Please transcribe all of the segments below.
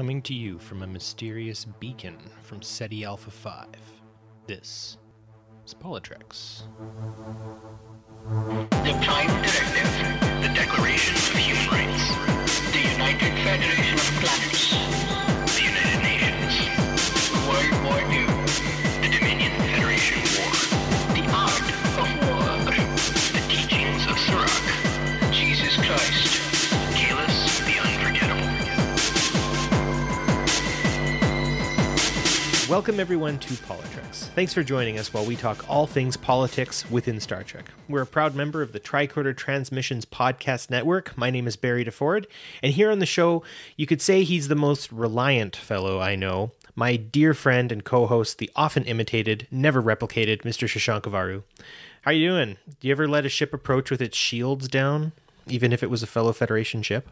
Coming to you from a mysterious beacon from Ceti Alpha 5, this is PoliTreks. The Prime Directive, the Declaration of Human Rights, the United Federation of Planets, Welcome, everyone, to PoliTreks. Thanks for joining us while we talk all things politics within Star Trek. We're a proud member of the Tricorder Transmissions Podcast Network. My name is Barry DeFord, and here on the show, you could say he's the most reliant fellow I know. My dear friend and co-host, the often imitated, never replicated Mr. Shashank Avvaru. How you doing? Do you ever let a ship approach with its shields down, even if it was a fellow Federation ship?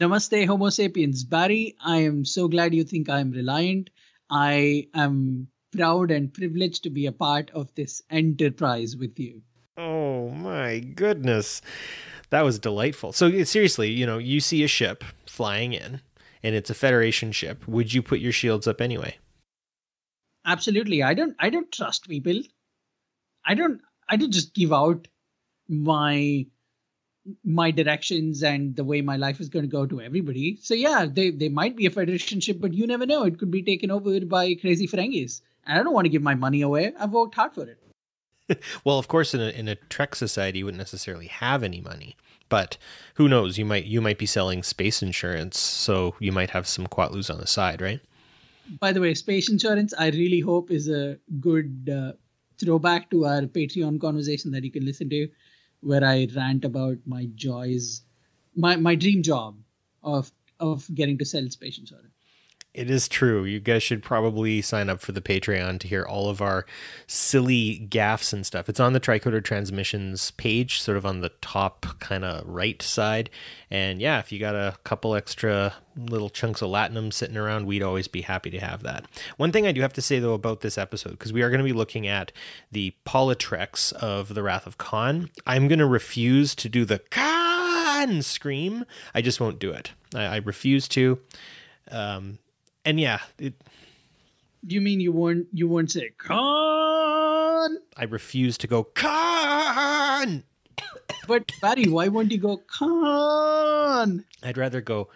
Namaste, Homo sapiens. Barry, I am so glad you think I am reliant. I am proud and privileged to be a part of this enterprise with you. Oh my goodness. That was delightful. So seriously, you know, you see a ship flying in and it's a Federation ship. Would you put your shields up anyway? Absolutely. I don't I don't trust people. I don't I don't just give out my my directions and the way my life is going to go to everybody. So yeah, they they might be a federation ship, but you never know. It could be taken over by crazy Ferengis. And I don't want to give my money away. I've worked hard for it. Well, of course in a in a Trek society you wouldn't necessarily have any money. But who knows, you might you might be selling space insurance, so you might have some quatloos on the side, right? By the way, space insurance, I really hope is a good uh, throwback to our Patreon conversation that you can listen to, where I rant about my joys, my my dream job of of getting to sell space insurance. It is true. You guys should probably sign up for the Patreon to hear all of our silly gaffs and stuff. It's on the Tricorder Transmissions page, sort of on the top kind of right side. And yeah, if you got a couple extra little chunks of latinum sitting around, we'd always be happy to have that. One thing I do have to say though about this episode, because we are going to be looking at the PoliTreks of the Wrath of Khan, I'm going to refuse to do the Khan scream. I just won't do it. I, I refuse to. Um, and yeah, it, You mean you won't you won't say con? I refuse to go con. But Barry, why won't you go con? I'd rather go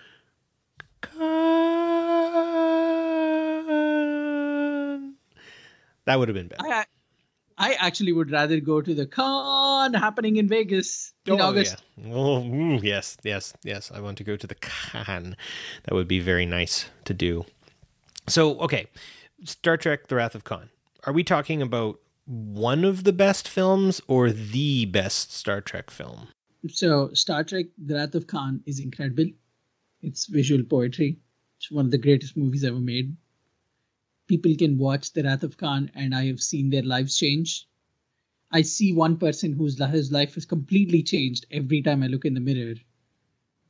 con. That would have been better. I I actually would rather go to the con happening in Vegas in Oh, August. yeah. Oh, yes, yes, yes. I want to go to the con. That would be very nice to do. So, okay, Star Trek: The Wrath of Khan. Are we talking about one of the best films or the best Star Trek film? So Star Trek: The Wrath of Khan is incredible. It's visual poetry. It's one of the greatest movies ever made. People can watch The Wrath of Khan, and I have seen their lives change. I see one person whose his life has completely changed every time I look in the mirror,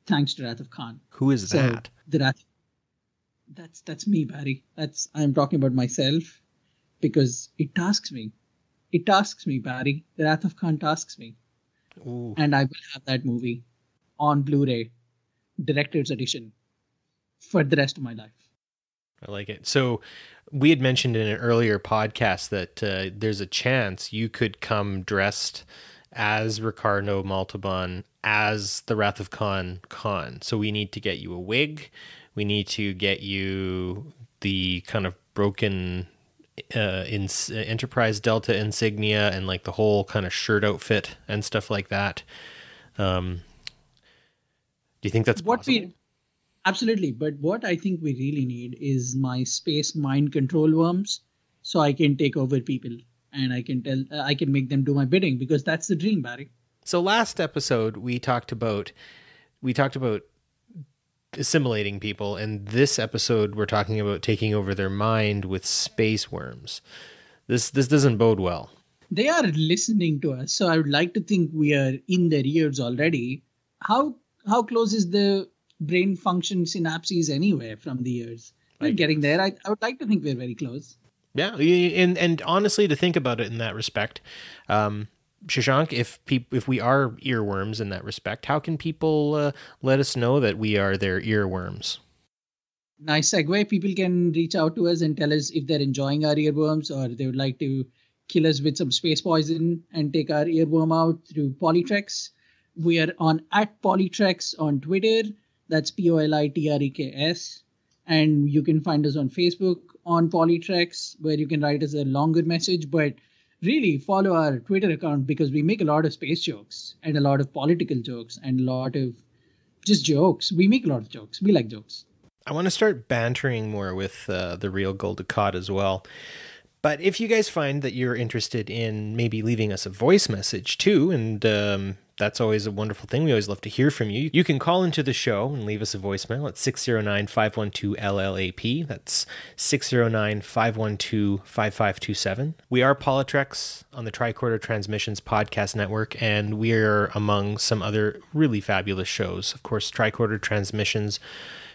thanks to Wrath of Khan. Who is So that? the Wrath. That's that's me, Barry. That's I'm talking about myself because it tasks me. It tasks me, Barry. The Wrath of Khan tasks me Ooh. and I will have that movie on Blu-ray, director's edition, for the rest of my life. I like it. So, we had mentioned in an earlier podcast that uh, there's a chance you could come dressed as Ricardo Montalban as the Wrath of Khan Khan. So, we need to get you a wig. We need to get you the kind of broken uh, in Enterprise Delta insignia and like the whole kind of shirt outfit and stuff like that. Um, do you think that's what possible? we absolutely, but what I think we really need is my space mind control worms, so I can take over people and I can tell uh, I can make them do my bidding because that's the dream, Barry. So last episode we talked about we talked about assimilating people and this episode we're talking about taking over their mind with space worms. This this doesn't bode well. They are listening to us, so I would like to think we are in their ears already. How how close is the brain function synapses anyway from the ears? We're Right. getting there. I, I would like to think we're very close. Yeah, and and honestly to think about it in that respect, um Shashank, if peop- if we are earworms in that respect, how can people uh, let us know that we are their earworms? Nice segue. People can reach out to us and tell us if they're enjoying our earworms or they would like to kill us with some space poison and take our earworm out through PoliTreks. We are on at PoliTreks on Twitter. That's P O L I T R E K S. And you can find us on Facebook on PoliTreks, where you can write us a longer message. But really, follow our Twitter account because we make a lot of space jokes and a lot of political jokes and a lot of just jokes. We make a lot of jokes. We like jokes. I want to start bantering more with uh, the real Gul Dukat as well. But if you guys find that you're interested in maybe leaving us a voice message too, and um, that's always a wonderful thing. We always love to hear from you. You can call into the show and leave us a voicemail at 609 512 LLAP. That's 609 512 5527. We are PoliTreks on the Tricorder Transmissions Podcast Network, and we are among some other really fabulous shows. Of course, Tricorder Transmissions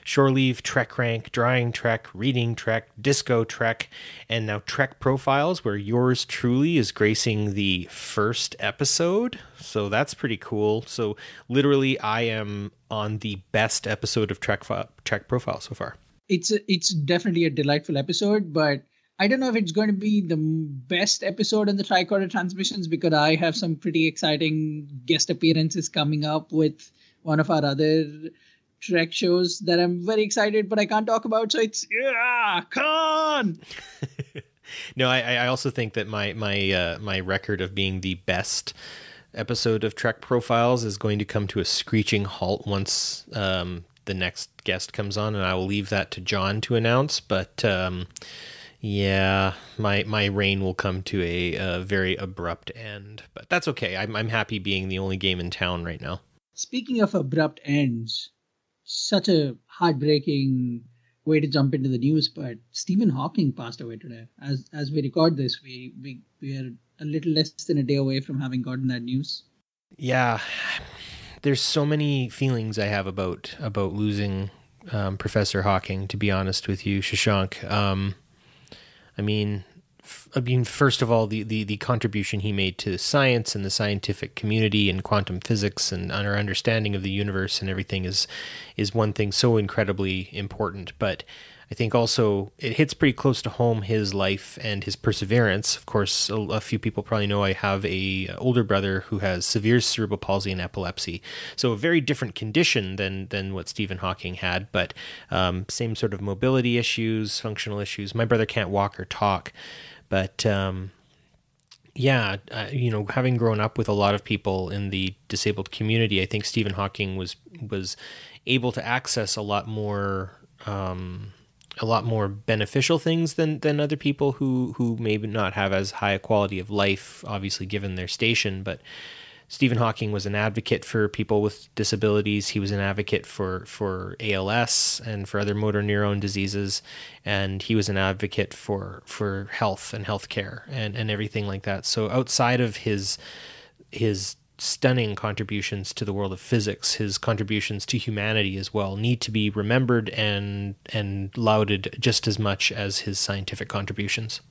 Shore Leave, Trek Rank, Drying Trek, Reading Trek, Disco Trek, and now Trek Profiles, where yours truly is gracing the first episode. So that's pretty cool. So literally, I am on the best episode of Trek Trek Profile so far. It's a, it's definitely a delightful episode, but I don't know if it's going to be the best episode in the tricorder transmissions because I have some pretty exciting guest appearances coming up with one of our other Trek shows that I'm very excited, but I can't talk about. So it's yeah, con. no, I, I also think that my my uh, my record of being the best episode of Trek Profiles is going to come to a screeching halt once um, the next guest comes on, and I will leave that to John to announce. But um, yeah, my my reign will come to a, a, very abrupt end, but that's okay. I'm I'm happy being the only game in town right now. Speaking of abrupt ends, such a heartbreaking way to jump into the news, but Stephen Hawking passed away today. As as we record this, we we we are a little less than a day away from having gotten that news. Yeah, there's so many feelings I have about about losing um, Professor Hawking. To be honest with you, Shashank. Um, I mean, I mean, first of all, the, the, the contribution he made to science and the scientific community and quantum physics and our understanding of the universe and everything is is one thing so incredibly important. But I think also it hits pretty close to home his life and his perseverance. Of course, a, a, few people probably know I have a older brother who has severe cerebral palsy and epilepsy, so a very different condition than than what Stephen Hawking had, but um, same sort of mobility issues, functional issues. My brother can't walk or talk. But um, yeah, uh, you know, having grown up with a lot of people in the disabled community, I think Stephen Hawking was was able to access a lot more um, a lot more beneficial things than than other people who who maybe not have as high a quality of life, obviously given their station, but Stephen Hawking was an advocate for people with disabilities. He was an advocate for, for ALS and for other motor neuron diseases. And he was an advocate for, for health and healthcare and, and everything like that. So outside of his, his stunning contributions to the world of physics, his contributions to humanity as well need to be remembered and, and lauded just as much as his scientific contributions.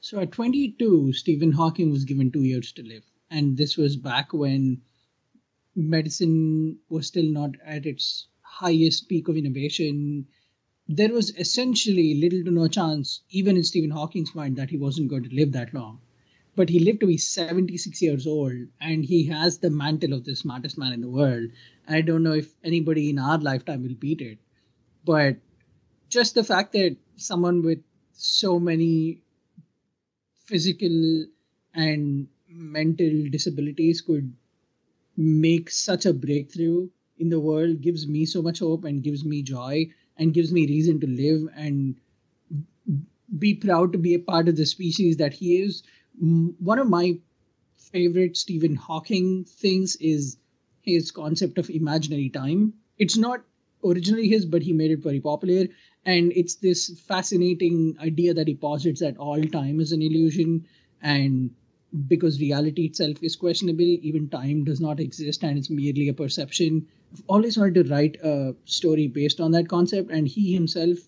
So at 22, Stephen Hawking was given two years to live and this was back when medicine was still not at its highest peak of innovation. There was essentially little to no chance, even in Stephen Hawking's mind, that he wasn't going to live that long. But he lived to be 76 years old, and he has the mantle of the smartest man in the world. I don't know if anybody in our lifetime will beat it. But just the fact that someone with so many physical and mental disabilities could make such a breakthrough in the world gives me so much hope and gives me joy and gives me reason to live and be proud to be a part of the species that he is. One of my favorite Stephen Hawking things is his concept of imaginary time. It's not originally his, but he made it very popular. And it's this fascinating idea that he posits that all time is an illusion and because reality itself is questionable, even time does not exist and it's merely a perception. I've always wanted to write a story based on that concept, and he himself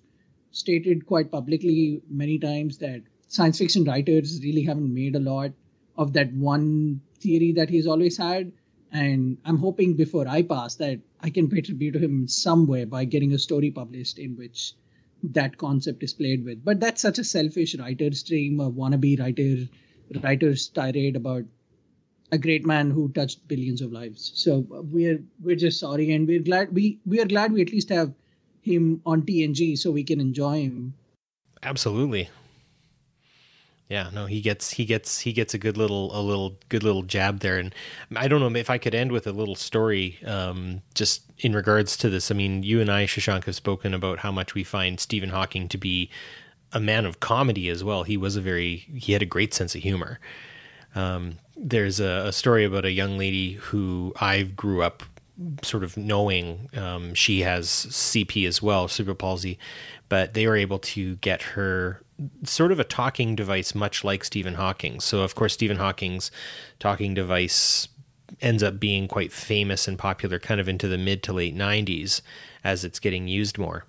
stated quite publicly many times that science fiction writers really haven't made a lot of that one theory that he's always had. And I'm hoping before I pass that I can pay tribute to him in some way by getting a story published in which that concept is played with. But that's such a selfish writer's dream, a wannabe writer, writer's tirade about a great man who touched billions of lives. So we're we're just sorry, and we're glad we we are glad we at least have him on TNG so we can enjoy him. Absolutely. Yeah, no, he gets he gets he gets a good little a little good little jab there, and I don't know if I could end with a little story, um, just in regards to this. I mean, you and I, Shashank, have spoken about how much we find Stephen Hawking to be a man of comedy as well. He was a very he had a great sense of humor. Um, there's a, a, story about a young lady who I grew up sort of knowing um, she has CP as well, cerebral palsy, but they were able to get her sort of a talking device, much like Stephen Hawking. So, of course, Stephen Hawking's talking device ends up being quite famous and popular kind of into the mid to late 90s as it's getting used more.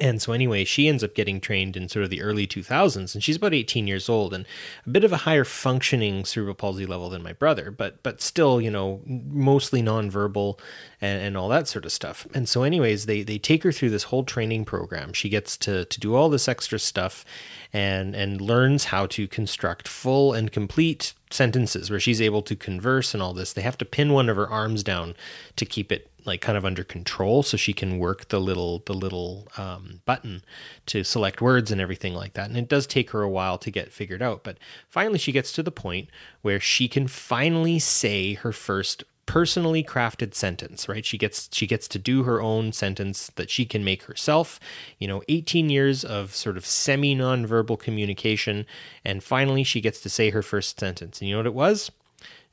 And so, anyway, she ends up getting trained in sort of the early 2000s, and she's about 18 years old and a bit of a higher functioning cerebral palsy level than my brother, but but still, you know, mostly nonverbal and, and all that sort of stuff. And so, anyways, they they take her through this whole training program. She gets to to do all this extra stuff, and and learns how to construct full and complete sentences where she's able to converse and all this. They have to pin one of her arms down to keep it like kind of under control so she can work the little the little um, button to select words and everything like that. And it does take her a while to get figured out but finally she gets to the point where she can finally say her first personally crafted sentence right? She gets she gets to do her own sentence that she can make herself you know 18 years of sort of semi nonverbal communication and finally she gets to say her first sentence. And you know what it was?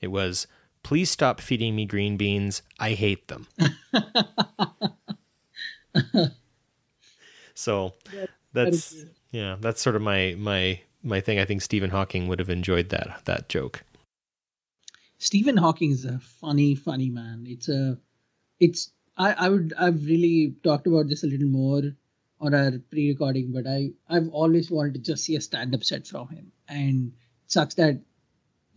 It was Please stop feeding me green beans. I hate them. so that's yeah, that's sort of my my my thing. I think Stephen Hawking would have enjoyed that that joke. Stephen Hawking is a funny, funny man. It's a, it's I I would I've really talked about this a little more on our pre-recording, but I I've always wanted to just see a stand-up set from him, and it sucks that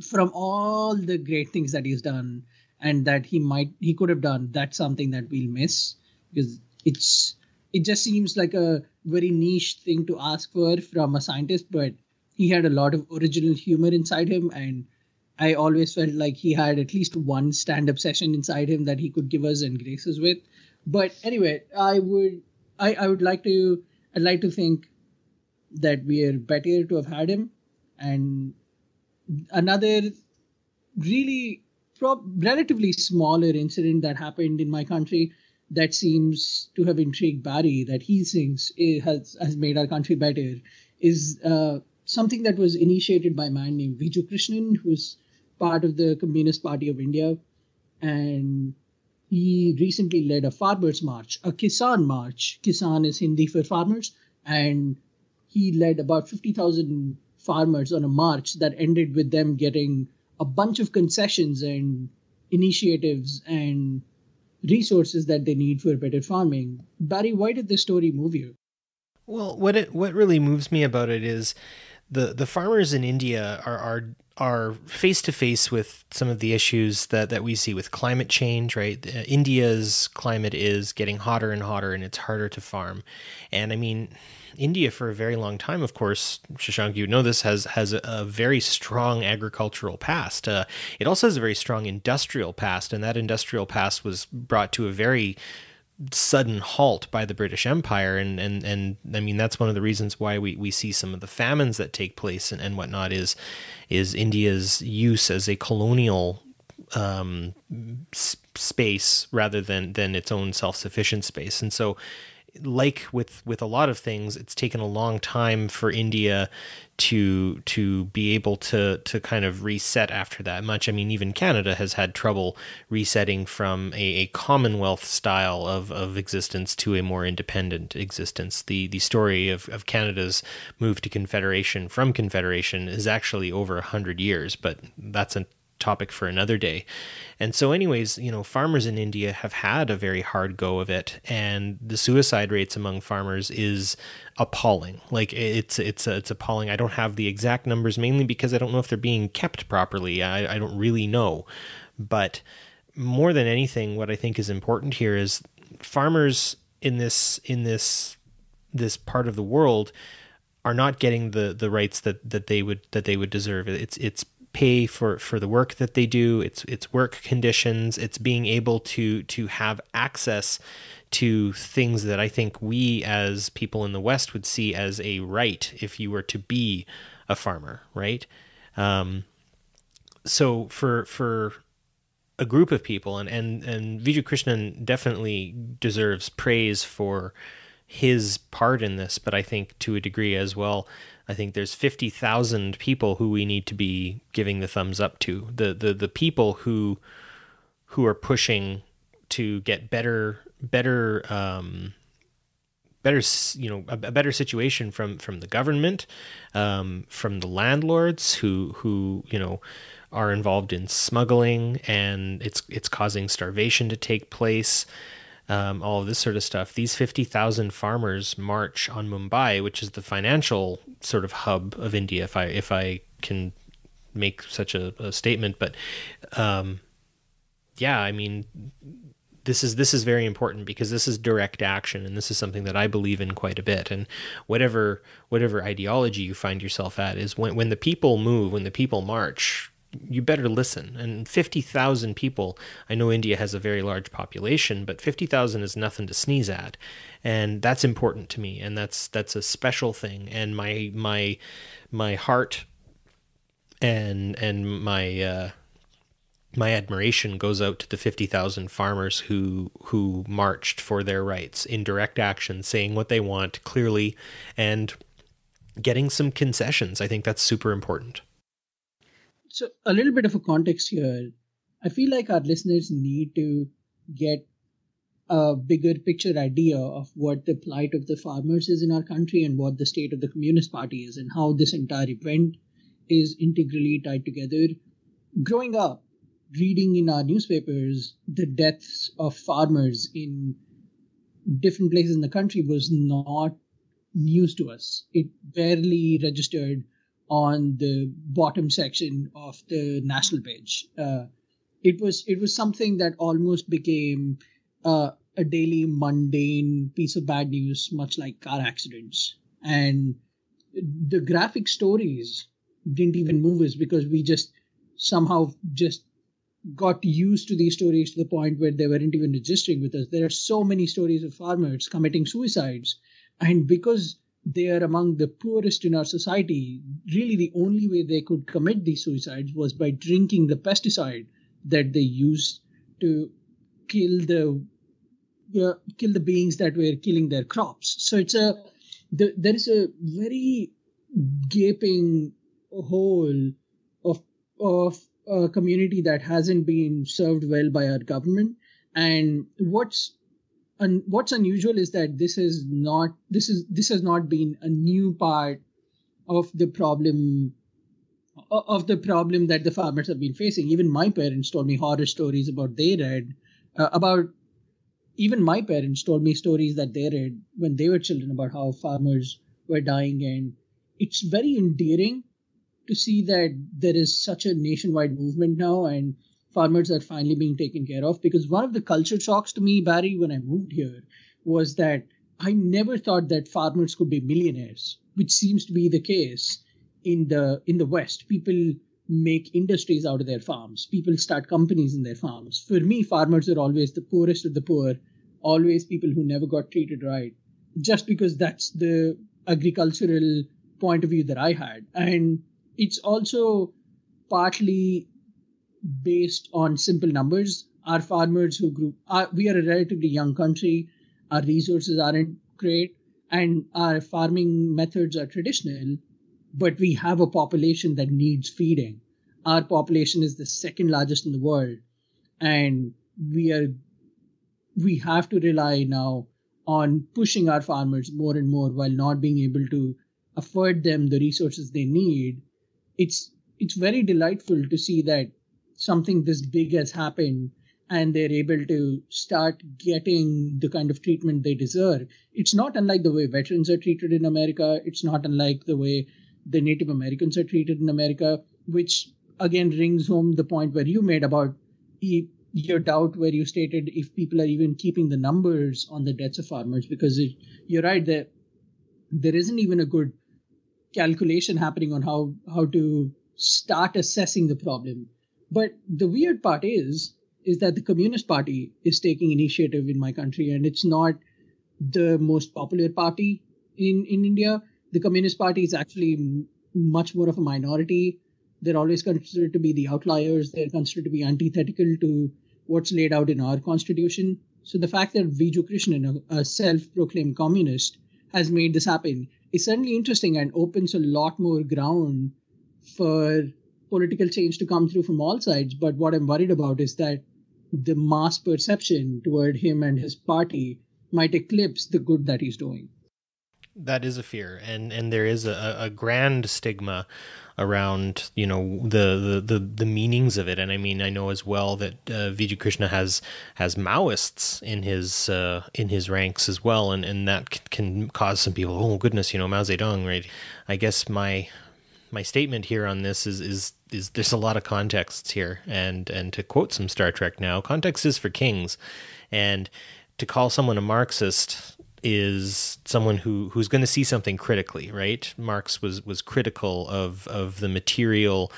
from all the great things that he's done and that he might he could have done that's something that we'll miss because it's it just seems like a very niche thing to ask for from a scientist but he had a lot of original humor inside him and i always felt like he had at least one stand-up session inside him that he could give us and grace us with. But anyway i would i, I would like to i'd like to think that we are better to have had him and another really pro- relatively smaller incident that happened in my country that seems to have intrigued Barry that he thinks has has made our country better is uh, something that was initiated by a man named Viju Krishnan, who's part of the Communist Party of India, and he recently led a farmers march, a Kisan march. Kisan is Hindi for farmers, and he led about fifty thousand farmers on a march that ended with them getting a bunch of concessions and initiatives and resources that they need for better farming. Barry, why did this story move you? Well, what it what really moves me about it is the the farmers in India are are are face to face with some of the issues that that we see with climate change. Right, India's climate is getting hotter and hotter, and it's harder to farm. And I mean, India for a very long time, of course, Shashank, you know this has has a, a very strong agricultural past. Uh, it also has a very strong industrial past, and that industrial past was brought to a very sudden halt by the British Empire. And, and, and I mean, that's one of the reasons why we, we see some of the famines that take place and, and whatnot is, is India's use as a colonial um, space rather than, than its own self-sufficient space. And so like with with a lot of things, it's taken a long time for India to to be able to to kind of reset after that much. I mean, even Canada has had trouble resetting from a, a Commonwealth style of, of existence to a more independent existence. The the story of, of Canada's move to Confederation from Confederation is actually over hundred years, but that's a topic for another day. And so, anyways, you know, farmers in India have had a very hard go of it, and the suicide rates among farmers is appalling. Like it's it's it's appalling. I don't have the exact numbers, mainly because I don't know if they're being kept properly. I, I don't really know, but more than anything, what I think is important here is farmers in this in this this part of the world are not getting the the rights that that they would that they would deserve. It's it's pay for for the work that they do. It's it's work conditions. It's being able to to have access to things that I think we as people in the West would see as a right if you were to be a farmer, right? Um, so for for a group of people, and and and Viju Krishnan definitely deserves praise for his part in this, but I think to a degree as well. I think there's 50,000 people who we need to be giving the thumbs up to. The the the people who who are pushing to get better better um, better you know a, better situation from from the government um, from the landlords who who you know are involved in smuggling and it's it's causing starvation to take place um, all of this sort of stuff these 50,000 farmers march on Mumbai which is the financial sort of hub of India if I if I can make such a, a statement. But um, yeah I mean this is this is very important because this is direct action and this is something that I believe in quite a bit. And whatever whatever ideology you find yourself at is when when the people move when the people march you better listen. And 50,000 people I know India has a very large population but 50,000 is nothing to sneeze at. And that's important to me and that's that's a special thing. And my my my heart and and my uh my admiration goes out to the 50,000 farmers who who marched for their rights in direct action saying what they want clearly and getting some concessions. I think that's super important so a little bit of a context here i feel like our listeners need to get a bigger picture idea of what the plight of the farmers is in our country and what the state of the communist party is and how this entire event is integrally tied together growing up reading in our newspapers the deaths of farmers in different places in the country was not news to us. It barely registered on the bottom section of the national page. Uh, it was it was something that almost became uh, a daily mundane piece of bad news, much like car accidents. And the graphic stories didn't even move us because we just somehow just got used to these stories to the point where they weren't even registering with us. There are so many stories of farmers committing suicides, and because they are among the poorest in our society, really the only way they could commit these suicides was by drinking the pesticide that they used to kill the uh, kill the beings that were killing their crops. So it's a the, there is a very gaping hole of of a community that hasn't been served well by our government. And what's un- what's unusual is that this is not this is this has not been a new part of the problem of the problem that the farmers have been facing. Even my parents told me horror stories about they read uh, about. Even my parents told me stories that they read when they were children about how farmers were dying, and it's very endearing to see that there is such a nationwide movement now and farmers are finally being taken care of. Because one of the culture shocks to me, Barry, when I moved here was that I never thought that farmers could be millionaires, which seems to be the case in the in the West. People make industries out of their farms. People start companies in their farms. For me, farmers are always the poorest of the poor, always people who never got treated right, just because that's the agricultural point of view that I had. And it's also partly based on simple numbers. Our farmers who grew, are, we are a relatively young country, our resources aren't great, and our farming methods are traditional, but we have a population that needs feeding. Our population is the second largest in the world, and we are we have to rely now on pushing our farmers more and more while not being able to afford them the resources they need it's it's very delightful to see that something this big has happened and they're able to start getting the kind of treatment they deserve. It's not unlike the way veterans are treated in America. It's not unlike the way the Native Americans are treated in America, which again rings home the point where you made about your doubt where you stated if people are even keeping the numbers on the deaths of farmers because it, you're right that there isn't even a good calculation happening on how how to start assessing the problem but the weird part is is that the communist party is taking initiative in my country and it's not the most popular party in in india the communist party is actually m- much more of a minority they're always considered to be the outliers. They're considered to be antithetical to what's laid out in our constitution. So the fact that Viju Krishnan, a, a self-proclaimed communist, has made this happen is certainly interesting and opens a lot more ground for political change to come through from all sides. But what I'm worried about is that the mass perception toward him and his party might eclipse the good that he's doing. That is a fear, and and there is a, a grand stigma around you know the, the the the meanings of it. And I mean, I know as well that uh, Viju Krishna has has Maoists in his uh, in his ranks as well, and and that can, can cause some people, oh goodness, you know Mao Zedong, right? I guess my my statement here on this is is is there's a lot of contexts here, and and to quote some Star Trek now, context is for kings, and to call someone a Marxist is someone who who's going to see something critically, right? Marx was was critical of of the material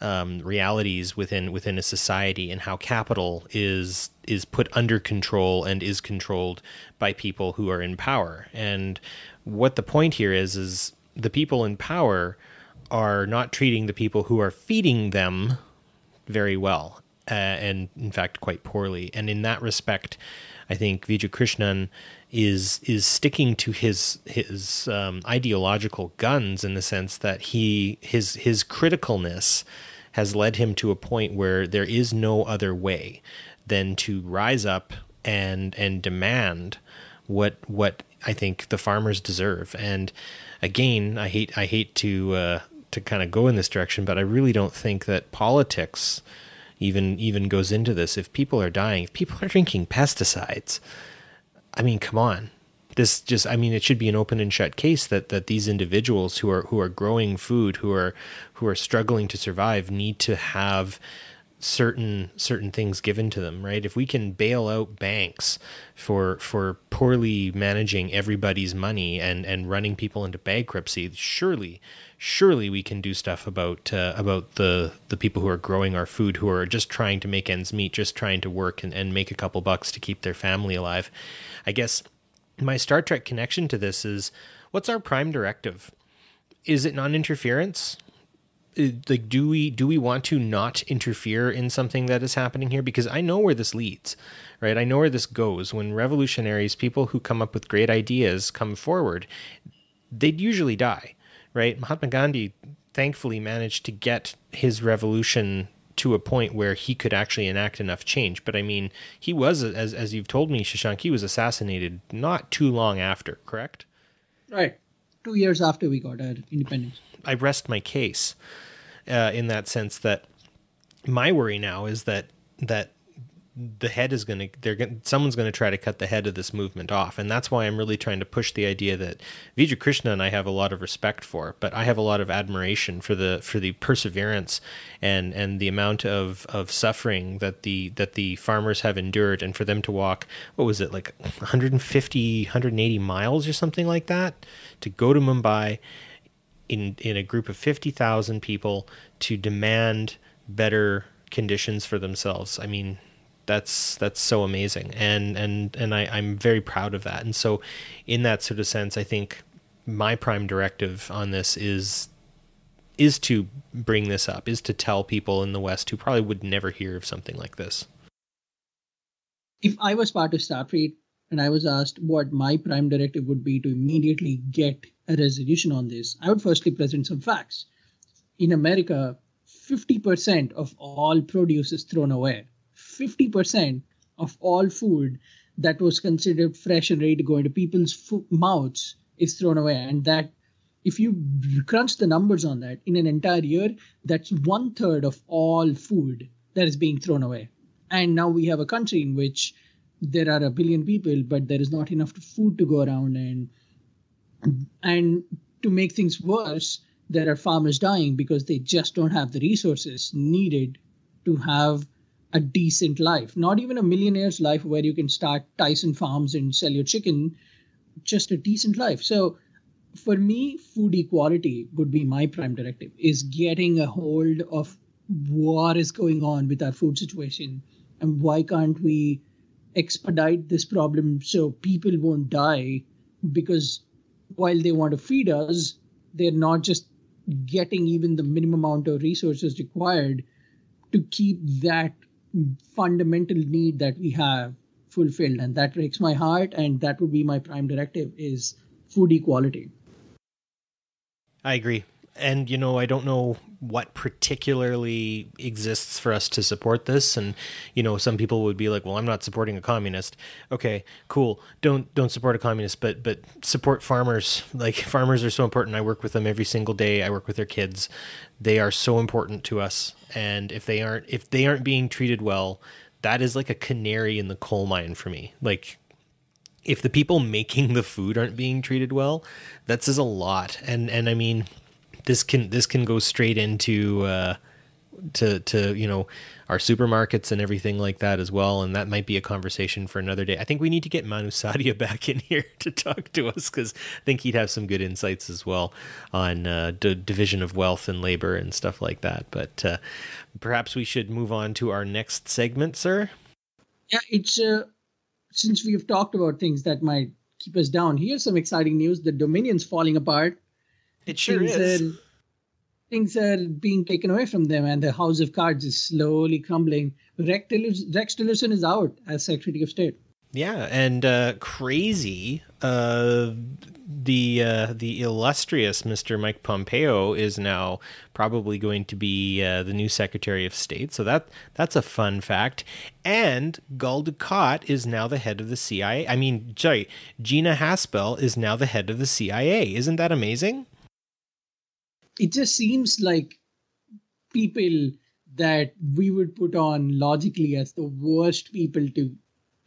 um, realities within within a society and how capital is is put under control and is controlled by people who are in power. And what the point here is is the people in power are not treating the people who are feeding them very well, uh, and in fact quite poorly. And in that respect, I think Viju Krishnan is is sticking to his his um, ideological guns in the sense that he his his criticalness has led him to a point where there is no other way than to rise up and and demand what what I think the farmers deserve. And again, I hate I hate to uh, to kind of go in this direction, but I really don't think that politics even even goes into this. If people are dying, if people are drinking pesticides, I mean, come on. This just I mean it should be an open and shut case that that these individuals who are who are growing food, who are who are struggling to survive need to have certain certain things given to them right if we can bail out banks for for poorly managing everybody's money and and running people into bankruptcy surely surely we can do stuff about uh, about the the people who are growing our food who are just trying to make ends meet just trying to work and, and make a couple bucks to keep their family alive I guess my Star Trek connection to this is what's our prime directive? Is it non-interference? Uh, like do we do we want to not interfere in something that is happening here? Because I know where this leads right? I know where this goes. When revolutionaries people who come up with great ideas come forward they'd usually die right? Mahatma Gandhi thankfully managed to get his revolution to a point where he could actually enact enough change. But I mean, he was, as as you've told me, Shashank, he was assassinated not too long after, correct? Right, two years after we got our independence. I rest my case uh, in that sense that my worry now is that that the head is going to they're going someone's going to try to cut the head of this movement off. And that's why I'm really trying to push the idea that Viju Krishna and I have a lot of respect for but I have a lot of admiration for the for the perseverance and and the amount of of suffering that the that the farmers have endured. And for them to walk what was it like 150 180 miles or something like that to go to Mumbai in in a group of 50,000 people to demand better conditions for themselves. I mean that's that's so amazing and and and I, I'm very proud of that and so in that sort of sense I think my prime directive on this is is to bring this up is to tell people in the West who probably would never hear of something like this. If I was part of Starfleet and I was asked what my prime directive would be to immediately get a resolution on this, I would firstly present some facts. In America, 50% of all produce is thrown away 50% of all food that was considered fresh and ready to go into people's fo- mouths is thrown away. And that, if you crunch the numbers on that, in an entire year, that's one third of all food that is being thrown away. And now we have a country in which there are a billion people, but there is not enough food to go around. And and to make things worse, there are farmers dying because they just don't have the resources needed to have a decent life, not even a millionaire's life where you can start Tyson farms and sell your chicken, just a decent life. So for me, food equality would be my prime directive is getting a hold of what is going on with our food situation. And why can't we expedite this problem so people won't die? Because while they want to feed us, they're not just getting even the minimum amount of resources required to keep that fundamental need that we have fulfilled and that breaks my heart and that would be my prime directive is food equality I agree. And, you know, I don't know what particularly exists for us to support this. And, you know, some people would be like, well, I'm not supporting a communist. Okay, cool. Don't, don't support a communist, but, but support farmers. Like farmers are so important. I work with them every single day. I work with their kids. They are so important to us. And if they aren't, if they aren't being treated well, that is like a canary in the coal mine for me. Like if the people making the food aren't being treated well, that says a lot. And and I mean, this can this can go straight into uh, to to you know our supermarkets and everything like that as well. And that might be a conversation for another day. I think we need to get Manu Saadia back in here to talk to us because I think he'd have some good insights as well on uh, d- division of wealth and labor and stuff like that. But uh, perhaps we should move on to our next segment, sir. Yeah, it's uh, since we've talked about things that might keep us down. Here's some exciting news: the Dominion's falling apart. It sure things is. Are, things are being taken away from them, and the House of Cards is slowly crumbling. Rex Tillerson, is out as Secretary of State. Yeah, and uh, crazy. Uh, the uh, the illustrious Mr. Mike Pompeo is now probably going to be uh, the new Secretary of State. So that that's a fun fact. And Gul Dukat is now the head of the CIA. I mean, sorry, Gina Haspel is now the head of the CIA. Isn't that amazing? It just seems like people that we would put on logically as the worst people to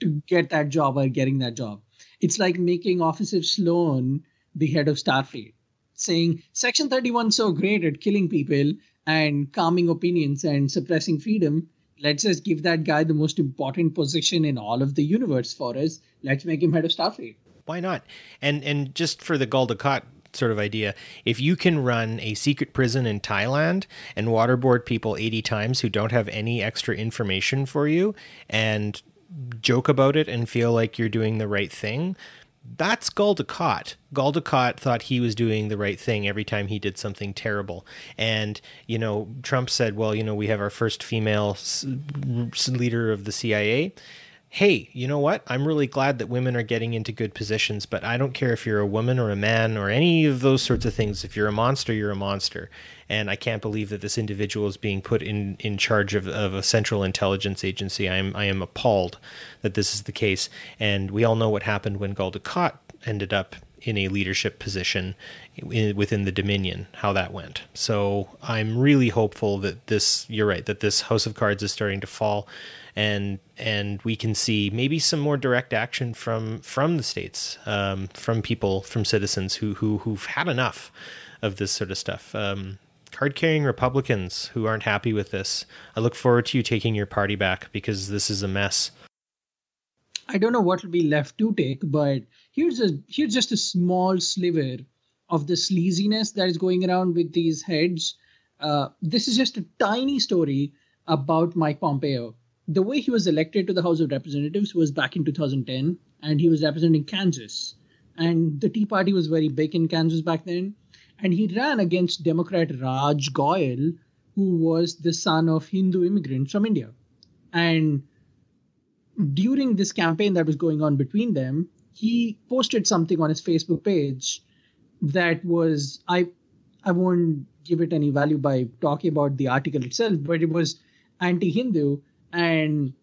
to get that job are getting that job. It's like making Officer Sloan the head of Starfleet, saying Section 31 so great at killing people and calming opinions and suppressing freedom. Let's just give that guy the most important position in all of the universe for us. Let's make him head of Starfleet. Why not? And and just for the Gul Dukat sort of idea, if you can run a secret prison in Thailand and waterboard people 80 times who don't have any extra information for you and joke about it and feel like you're doing the right thing, that's Gul Dukat. Gul thought he was doing the right thing every time he did something terrible. And, you know, Trump said, well, you know, we have our first female leader of the CIA. Hey, you know what? I'm really glad that women are getting into good positions, but I don't care if you're a woman or a man or any of those sorts of things. If you're a monster, you're a monster. And I can't believe that this individual is being put in, in charge of, of a central intelligence agency. I am I am appalled that this is the case. And we all know what happened when Gul Dukat ended up in a leadership position within the Dominion, how that went. So I'm really hopeful that this, you're right, that this House of Cards is starting to fall, and and we can see maybe some more direct action from from the states, um, from people, from citizens who who who've had enough of this sort of stuff. Um, card carrying Republicans who aren't happy with this. I look forward to you taking your party back because this is a mess. I don't know what will be left to take, but here's a here's just a small sliver of the sleaziness that is going around with these heads. Uh, this is just a tiny story about Mike Pompeo. The way he was elected to the House of Representatives was back in 2010, and he was representing Kansas. And the Tea Party was very big in Kansas back then. And he ran against Democrat Raj Goyal, who was the son of Hindu immigrants from India. And during this campaign that was going on between them, he posted something on his Facebook page that was I I won't give it any value by talking about the article itself, but it was anti-Hindu and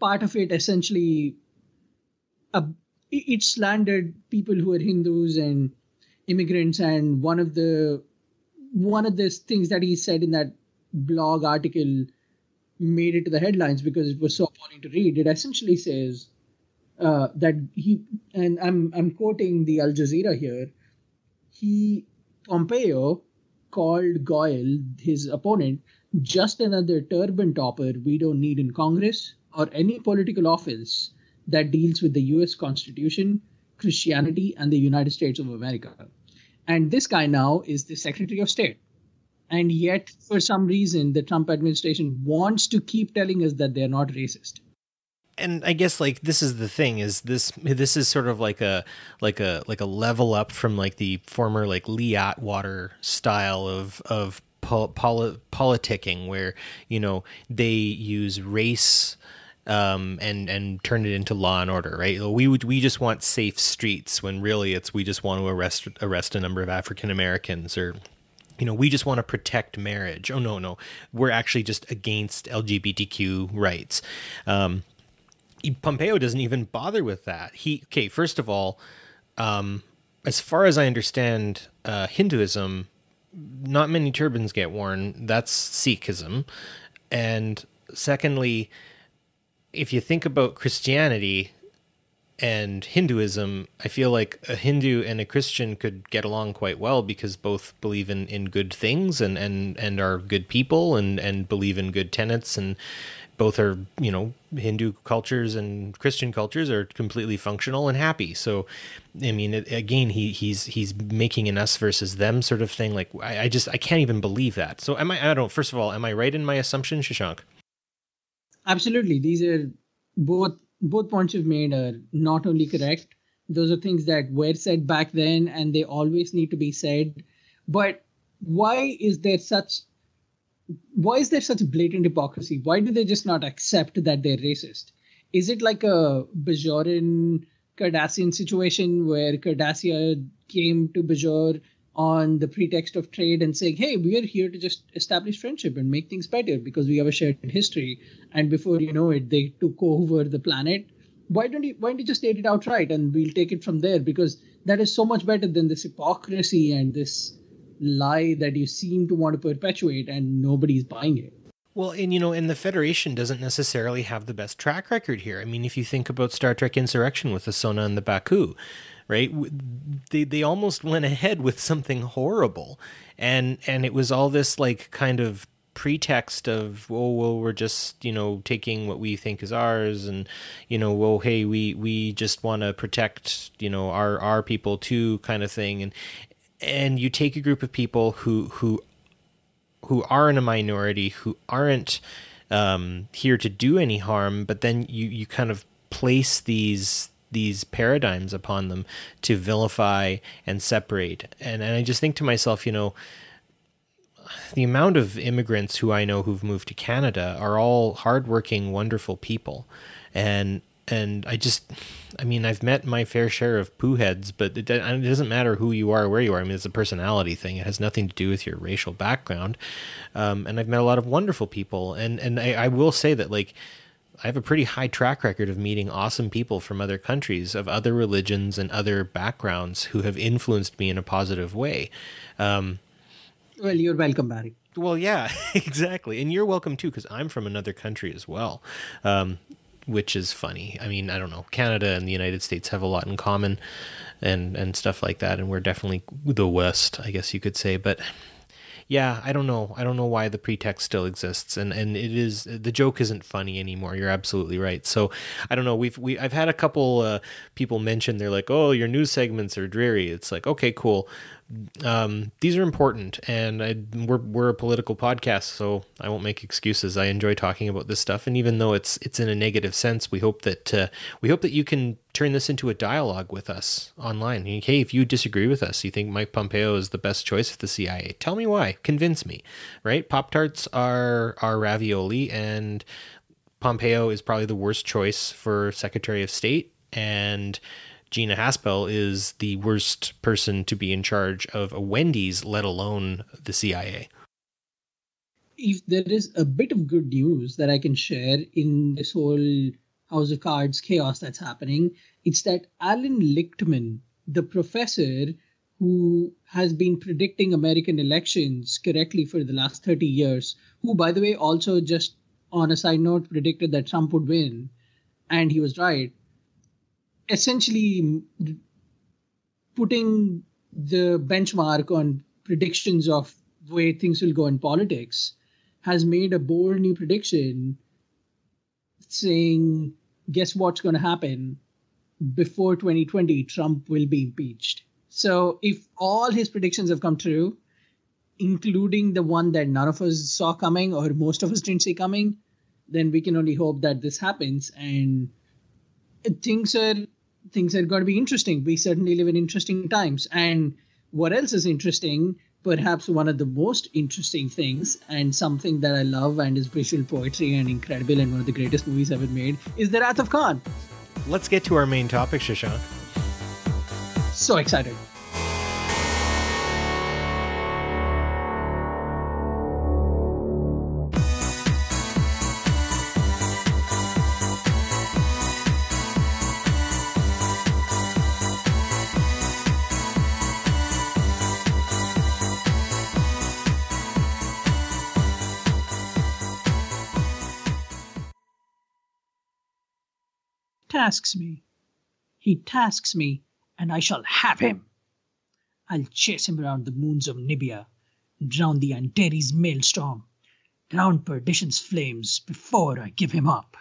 part of it essentially uh, it slandered people who are Hindus and immigrants and one of the one of the things that he said in that blog article made it to the headlines because it was so appalling to read. It essentially says uh, that he and I'm I'm quoting the Al Jazeera here. He Pompeo called Goyal, his opponent, just another turban topper we don't need in Congress or any political office that deals with the US Constitution, Christianity, and the United States of America. And this guy now is the Secretary of State. And yet, for some reason, the Trump administration wants to keep telling us that they're not racist and I guess like this is the thing is this this is sort of like a like a like a level up from like the former like Lee Atwater style of of pol- poli- politicking where you know they use race um, and and turn it into law and order, right? We would we just want safe streets when really it's we just want to arrest arrest a number of African Americans or you know, we just want to protect marriage. Oh no, no, we're actually just against LGBTQ rights. Um, Pompeo doesn't even bother with that. He okay, first of all, um, as far as I understand, uh, Hinduism, not many turbans get worn. That's Sikhism, and secondly, if you think about Christianity and Hinduism, I feel like a Hindu and a Christian could get along quite well because both believe in, in good things and, and, and are good people and, and believe in good tenets and both are you know Hindu cultures and Christian cultures are completely functional and happy. So, I mean, again, he he's he's making an us versus them sort of thing. Like I, I, just I can't even believe that. So am I? I don't. First of all, am I right in my assumption, Shashank? Absolutely, these are both both points you've made are not only correct. Those are things that were said back then, and they always need to be said. But why is there such why is there such blatant hypocrisy? Why do they just not accept that they're racist? Is it like a Bajoran Cardassian situation where Cardassia came to Bajor on the pretext of trade and saying, hey, we are here to just establish friendship and make things better because we have a shared history. And before you know it, they took over the planet. Why don't you why don't you just state it outright and we'll take it from there? Because that is so much better than this hypocrisy and this lie that you seem to want to perpetuate and nobody's buying it. Well, and you know, and the Federation doesn't necessarily have the best track record here. I mean, if you think about Star Trek Insurrection with the Sona and the Baku, right? They they almost went ahead with something horrible, and and it was all this like kind of pretext of oh well we're just you know taking what we think is ours and you know well hey we we just want to protect you know our our people too kind of thing and and you take a group of people who who who are in a minority who aren't um, here to do any harm, but then you you kind of place these these paradigms upon them to vilify and separate. And and I just think to myself, you know, the amount of immigrants who I know who've moved to Canada are all hardworking, wonderful people, and and I just, I mean, I've met my fair share of poo heads, but it, it, doesn't matter who you are, where you are. I mean, it's a personality thing. It has nothing to do with your racial background. Um, and I've met a lot of wonderful people, and and I, I will say that like. I have a pretty high track record of meeting awesome people from other countries, of other religions and other backgrounds who have influenced me in a positive way. Um, well, you're welcome, Barry. Well, yeah, exactly. And you're welcome too, because I'm from another country as well. Um, which is funny. I mean, I don't know. Canada and the United States have a lot in common, and and stuff like that. And we're definitely the West, I guess you could say. But yeah, I don't know. I don't know why the pretext still exists, and and it is the joke isn't funny anymore. You're absolutely right. So I don't know. We've we I've had a couple uh, people mention they're like, oh, your news segments are dreary. It's like okay, cool um, these are important, and I, we're we're a political podcast, so I won't make excuses. I enjoy talking about this stuff, and even though it's it's in a negative sense, we hope that uh, we hope that you can turn this into a dialogue with us online. Hey, if you disagree with us, you think Mike Pompeo is the best choice for the CIA, tell me why. Convince me, right? Pop tarts are are ravioli, and Pompeo is probably the worst choice for Secretary of State, and Gina Haspel is the worst person to be in charge of a Wendy's, let alone the CIA. If there is a bit of good news that I can share in this whole House of Cards chaos that's happening, it's that Alan Lichtman, the professor who has been predicting American elections correctly for the last 30 years, who, by the way, also just on a side note predicted that Trump would win, and he was right essentially putting the benchmark on predictions of way things will go in politics has made a bold new prediction saying, guess what's going to happen? Before 2020, Trump will be impeached. So if all his predictions have come true, including the one that none of us saw coming or most of us didn't see coming, then we can only hope that this happens and things are things are going to be interesting. We certainly live in interesting times. And what else is interesting? Perhaps one of the most interesting things, and something that I love and is visual poetry and incredible and one of the greatest movies ever made, is The Wrath of Khan. Let's get to our main topic, Shashank. So excited. Tasks me. He tasks me, and I shall have him. I'll chase him around the moons of Nibia, drown the Antares maelstrom, drown perdition's flames before I give him up.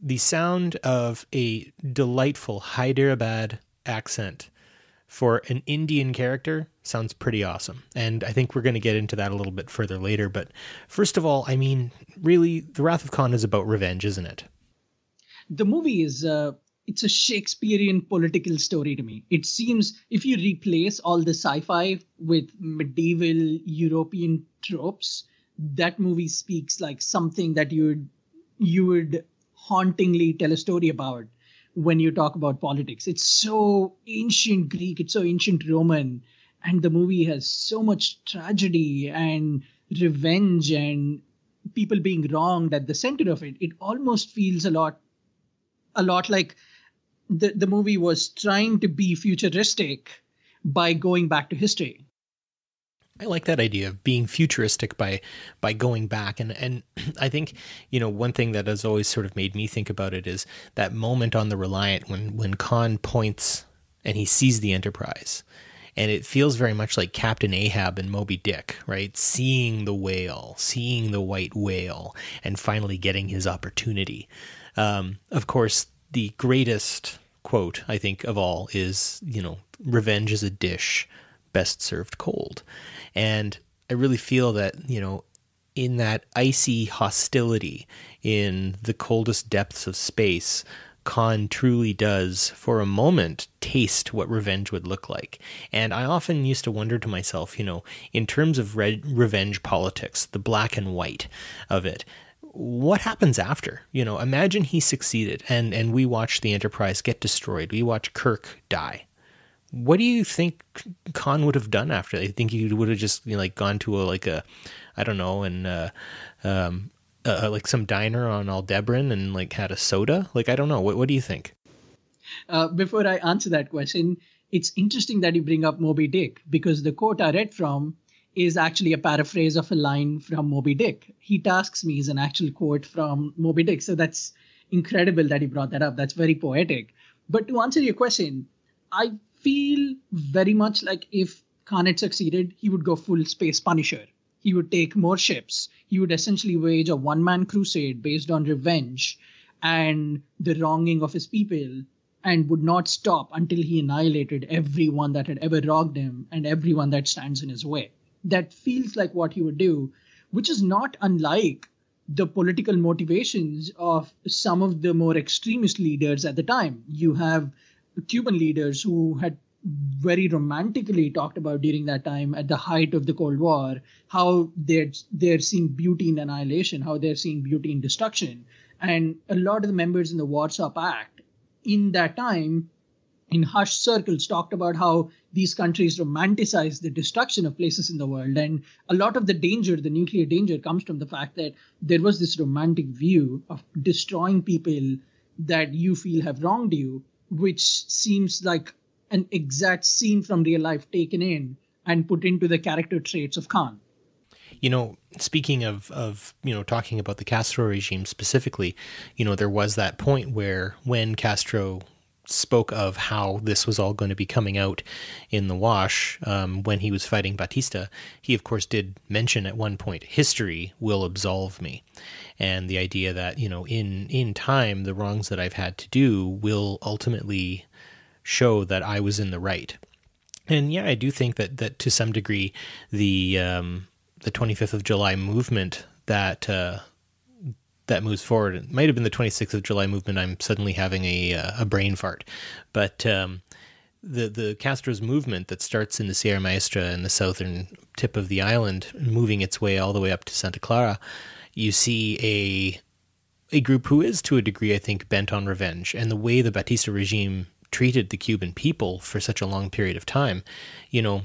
The sound of a delightful Hyderabad accent for an Indian character sounds pretty awesome. And I think we're going to get into that a little bit further later. But first of all, I mean, really, The Wrath of Khan is about revenge, isn't it? The movie is uh, it's a Shakespearean political story to me. It seems if you replace all the sci-fi with medieval European tropes, that movie speaks like something that you would you would hauntingly tell a story about when you talk about politics. It's so ancient Greek, it's so ancient Roman, and the movie has so much tragedy and revenge and people being wronged at the center of it. It almost feels a lot a lot like the, the movie was trying to be futuristic by going back to history. I like that idea of being futuristic by by going back and and I think you know one thing that has always sort of made me think about it is that moment on the Reliant when when Khan points and he sees the Enterprise and it feels very much like Captain Ahab and Moby Dick, right? Seeing the whale, seeing the white whale, and finally getting his opportunity. Um, of course, the greatest quote I think of all is, you know, revenge is a dish best served cold. And I really feel that, you know, in that icy hostility in the coldest depths of space, Khan truly does, for a moment, taste what revenge would look like. And I often used to wonder to myself, you know, in terms of re- revenge politics, the black and white of it, what happens after? You know, imagine he succeeded and and we watch the Enterprise get destroyed. We watch Kirk die. What do you think Khan would have done after? I think he would have just you know, like gone to a like a, I don't know, and uh, um, uh, like some diner on Aldebaran and like had a soda. Like I don't know. What what do you think? Uh, before I answer that question, it's interesting that you bring up Moby Dick because the quote I read from is actually a paraphrase of a line from Moby Dick. He tasks me is an actual quote from Moby Dick. So that's incredible that he brought that up. That's very poetic. But to answer your question, I feel very much like if Khan had succeeded, he would go full space Punisher. He would take more ships. He would essentially wage a one man crusade based on revenge and the wronging of his people and would not stop until he annihilated everyone that had ever wronged him and everyone that stands in his way that feels like what he would do, which is not unlike the political motivations of some of the more extremist leaders at the time. You have Cuban leaders who had very romantically talked about during that time at the height of the Cold War, how they're they're seeing beauty in annihilation, how they're seeing beauty in destruction. And a lot of the members in the Warsaw Pact in that time in hushed circles talked about how these countries romanticize the destruction of places in the world. And a lot of the danger, the nuclear danger, comes from the fact that there was this romantic view of destroying people that you feel have wronged you, which seems like an exact scene from real life taken in and put into the character traits of Khan. You know, speaking of of you know talking about the Castro regime specifically, you know there was that point where when Castro spoke of how this was all going to be coming out in the wash um, when he was fighting Batista, he of course did mention at one point, "History will absolve me," and the idea that you know, in in time, the wrongs that I've had to do will ultimately show that I was in the right. And yeah, I do think that that to some degree, the um, the 25th of July movement that uh, that moves forward. It might have been the 26th of July movement. I'm suddenly having a uh, a brain fart, but um, the the Castro's movement that starts in the Sierra Maestra in the southern tip of the island, moving its way all the way up to Santa Clara, you see a a group who is to a degree, I think, bent on revenge, and the way the Batista regime treated the Cuban people for such a long period of time, you know,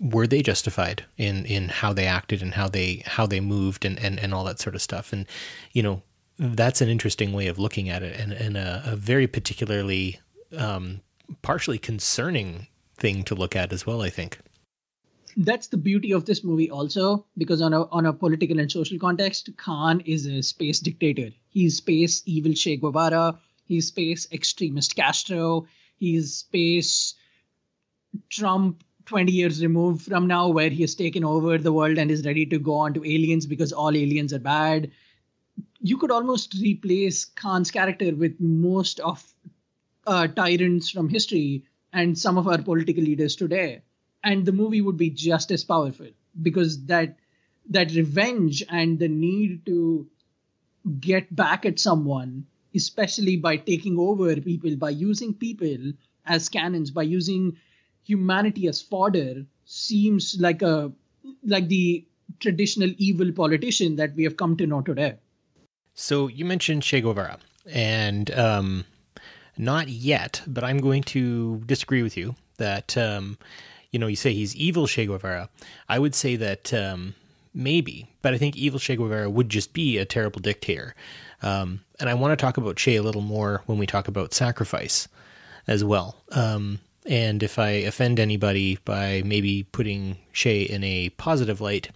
were they justified in in how they acted and how they how they moved and and, and all that sort of stuff? And you know that's an interesting way of looking at it and, and a, a very particularly um, partially concerning thing to look at as well i think. That's the beauty of this movie also because on a on a political and social context khan is a space dictator. He's space evil che guevara. He's space extremist castro. He's space trump 20 years removed from now where he has taken over the world and is ready to go on to aliens because all aliens are bad you could almost replace khan's character with most of uh, tyrants from history and some of our political leaders today. And the movie would be just as powerful because that that revenge and the need to get back at someone especially by taking over people by using people as cannons by using humanity as fodder seems like a like the traditional evil politician that we have come to know today. So you mentioned Che Guevara, and um, not yet, but I'm going to disagree with you that um, you know you say he's evil Che Guevara. I would say that um, maybe, but I think evil Che Guevara would just be a terrible dictator. Um, and I want to talk about Che a little more when we talk about sacrifice as well. And if I offend anybody by maybe putting Che in a positive light,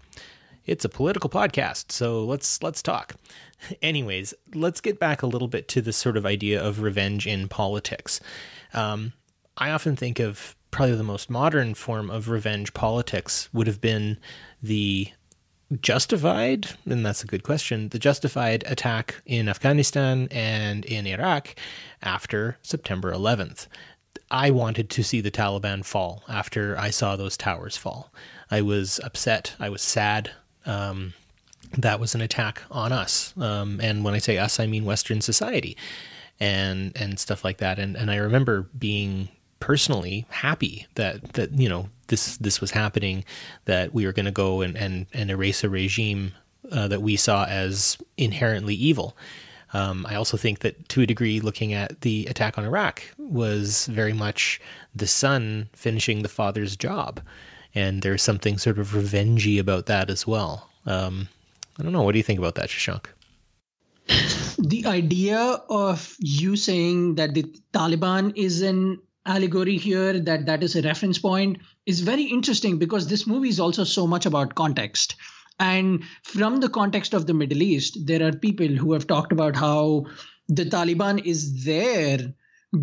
it's a political podcast, so let's let's talk. Anyways, let's get back a little bit to this sort of idea of revenge in politics. Um, I often think of probably the most modern form of revenge politics would have been the justified, and that's a good question, the justified attack in Afghanistan and in Iraq after September 11th. I wanted to see the Taliban fall after I saw those towers fall. I was upset. I was sad. Um, that was an attack on us. Um, and when I say us, I mean Western society and and stuff like that. And and I remember being personally happy that that you know this this was happening, that we were going to go and, and and erase a regime uh, that we saw as inherently evil. Um, I also think that to a degree, looking at the attack on Iraq was very much the son finishing the father's job. And there's something sort of revengey about that as well. Um, I don't know. What do you think about that, Shashank? The idea of you saying that the Taliban is an allegory here, that that is a reference point, is very interesting because this movie is also so much about context. And from the context of the Middle East, there are people who have talked about how the Taliban is their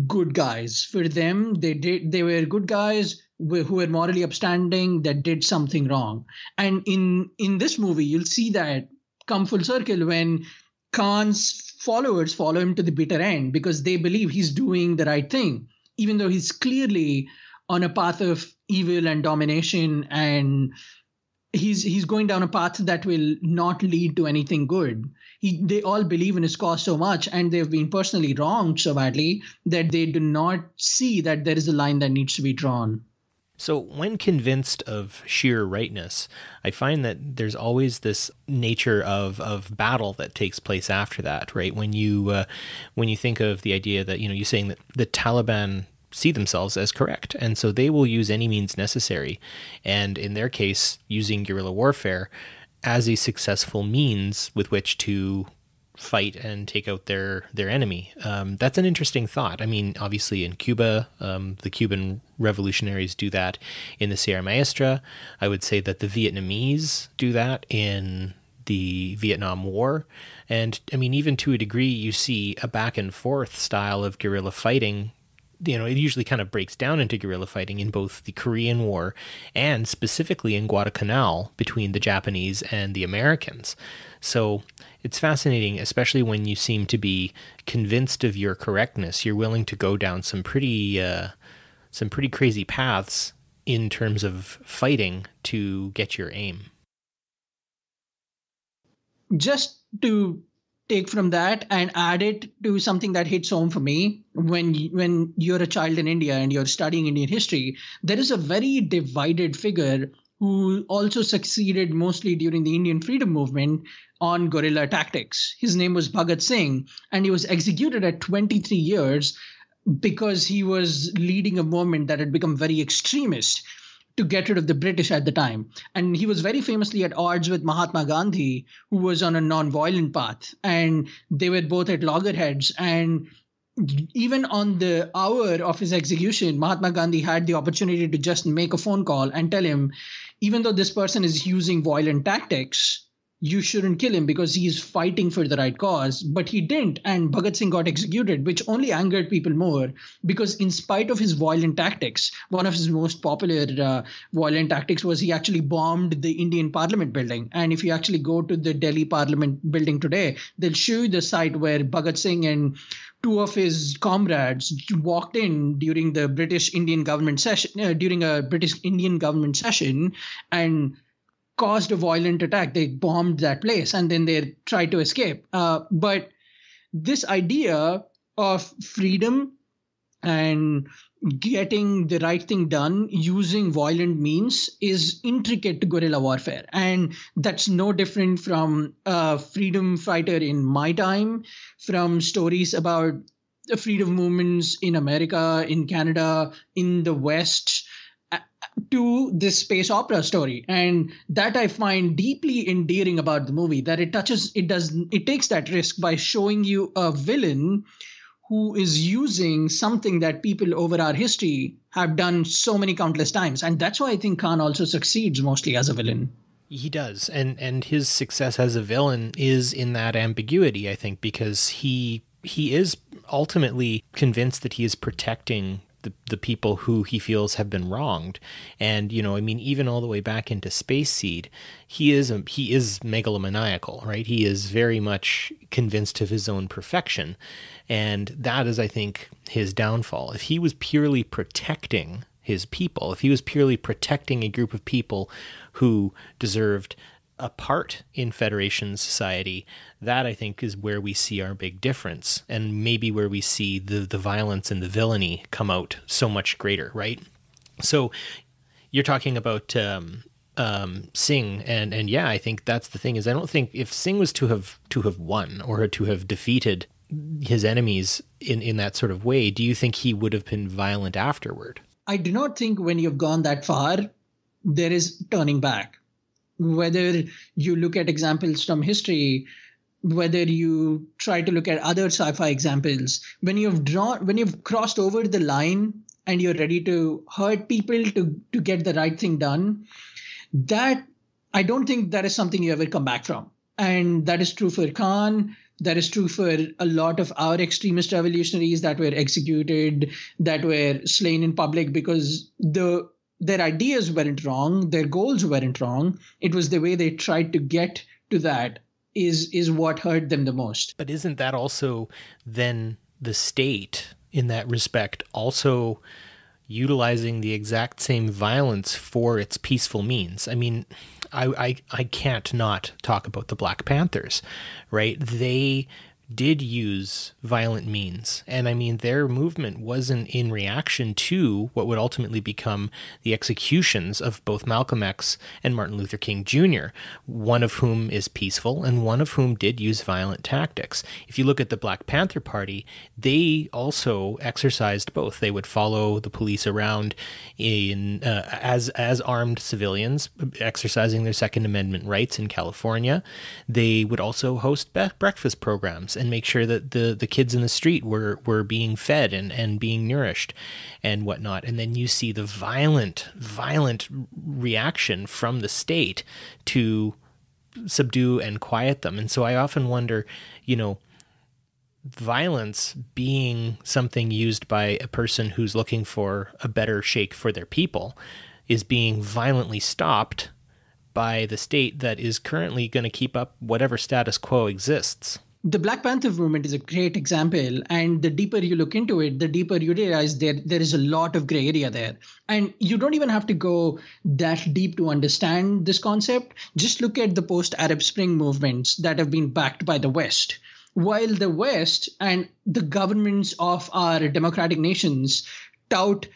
good guys. For them, they did they were good guys who were morally upstanding that did something wrong. And in in this movie, you'll see that come full circle when Khan's followers follow him to the bitter end because they believe he's doing the right thing, even though he's clearly on a path of evil and domination and he's he's going down a path that will not lead to anything good. He, they all believe in his cause so much, and they've been personally wronged so badly that they do not see that there is a line that needs to be drawn. So, when convinced of sheer rightness, I find that there's always this nature of, of battle that takes place after that, right? When you uh, when you think of the idea that you know you're saying that the Taliban see themselves as correct. And so they will use any means necessary, and in their case, using guerrilla warfare as a successful means with which to fight and take out their their enemy. Um, that's an interesting thought. I mean, obviously in Cuba, um, the Cuban revolutionaries do that. In the Sierra Maestra, I would say that the Vietnamese do that in the Vietnam War. And I mean, even to a degree, you see a back and forth style of guerrilla fighting you know, it usually kind of breaks down into guerrilla fighting in both the Korean War and specifically in Guadalcanal between the Japanese and the Americans. So it's fascinating, especially when you seem to be convinced of your correctness. You're willing to go down some pretty, uh, some pretty crazy paths in terms of fighting to get your aim. Just to take from that and add it to something that hits home for me. When when you're a child in India and you're studying Indian history there is a very divided figure who also succeeded mostly during the Indian freedom movement on guerrilla tactics. His name was Bhagat Singh and he was executed at 23 years because he was leading a movement that had become very extremist to get rid of the British at the time. And he was very famously at odds with Mahatma Gandhi, who was on a non-violent path. And they were both at loggerheads. And even on the hour of his execution, Mahatma Gandhi had the opportunity to just make a phone call and tell him, even though this person is using violent tactics, you shouldn't kill him because he's fighting for the right cause. But he didn't, and Bhagat Singh got executed, which only angered people more because, in spite of his violent tactics, one of his most popular uh, violent tactics was he actually bombed the Indian Parliament building. And if you actually go to the Delhi Parliament building today, they'll show you the site where Bhagat Singh and two of his comrades walked in during the British Indian government session, uh, during a British Indian government session, and caused a violent attack. They bombed that place and then they tried to escape. Uh, but this idea of freedom and getting the right thing done using violent means is intricate to guerrilla warfare and that's no different from a freedom fighter in my time from stories about the freedom movements in america in canada in the west to this space opera story. And that i find deeply endearing about the movie that it touches it does it takes that risk by showing you a villain who is using something that people over our history have done so many countless times. And that's why i think khan also succeeds mostly as a villain. He does. And and his success as a villain is in that ambiguity i think because he he is ultimately convinced that he is protecting the, the people who he feels have been wronged. And, you know, I mean, even all the way back into Space Seed, he is a, he is megalomaniacal, right? He is very much convinced of his own perfection. And that is, I think, his downfall. If he was purely protecting his people, if he was purely protecting a group of people who deserved a part in Federation society, that I think is where we see our big difference, and maybe where we see the the violence and the villainy come out so much greater, right? So you're talking about um, um, Singh, and and yeah, I think that's the thing is I don't think if Singh was to have to have won or to have defeated his enemies in in that sort of way, do you think he would have been violent afterward? I do not think when you've gone that far, there is turning back whether you look at examples from history whether you try to look at other sci-fi examples when you've drawn when you've crossed over the line and you're ready to hurt people to to get the right thing done that i don't think that is something you ever come back from. And that is true for khan. That is true for a lot of our extremist revolutionaries that were executed that were slain in public because the their ideas weren't wrong, their goals weren't wrong. It was the way they tried to get to that is is what hurt them the most. But isn't that also then the state in that respect also utilizing the exact same violence for its peaceful means? I mean, I, I I can't not talk about the Black Panthers, right? They did use violent means. And I mean, their movement wasn't in reaction to what would ultimately become the executions of both Malcolm X and Martin Luther King Jr., one of whom is peaceful and one of whom did use violent tactics. If you look at the Black Panther Party, they also exercised both. They would follow the police around in uh, as as armed civilians, exercising their Second Amendment rights in California. They would also host breakfast programs and make sure that the the kids in the street were were being fed and and being nourished and whatnot. And then you see the violent violent reaction from the state to subdue and quiet them. And so I often wonder, you know, violence being something used by a person who's looking for a better shake for their people is being violently stopped by the state that is currently going to keep up whatever status quo exists. The Black Panther movement is a great example, and the deeper you look into it, the deeper you realize there there is a lot of gray area there. And you don't even have to go that deep to understand this concept. Just look at the post Arab Spring movements that have been backed by the West while the West and the governments of our democratic nations tout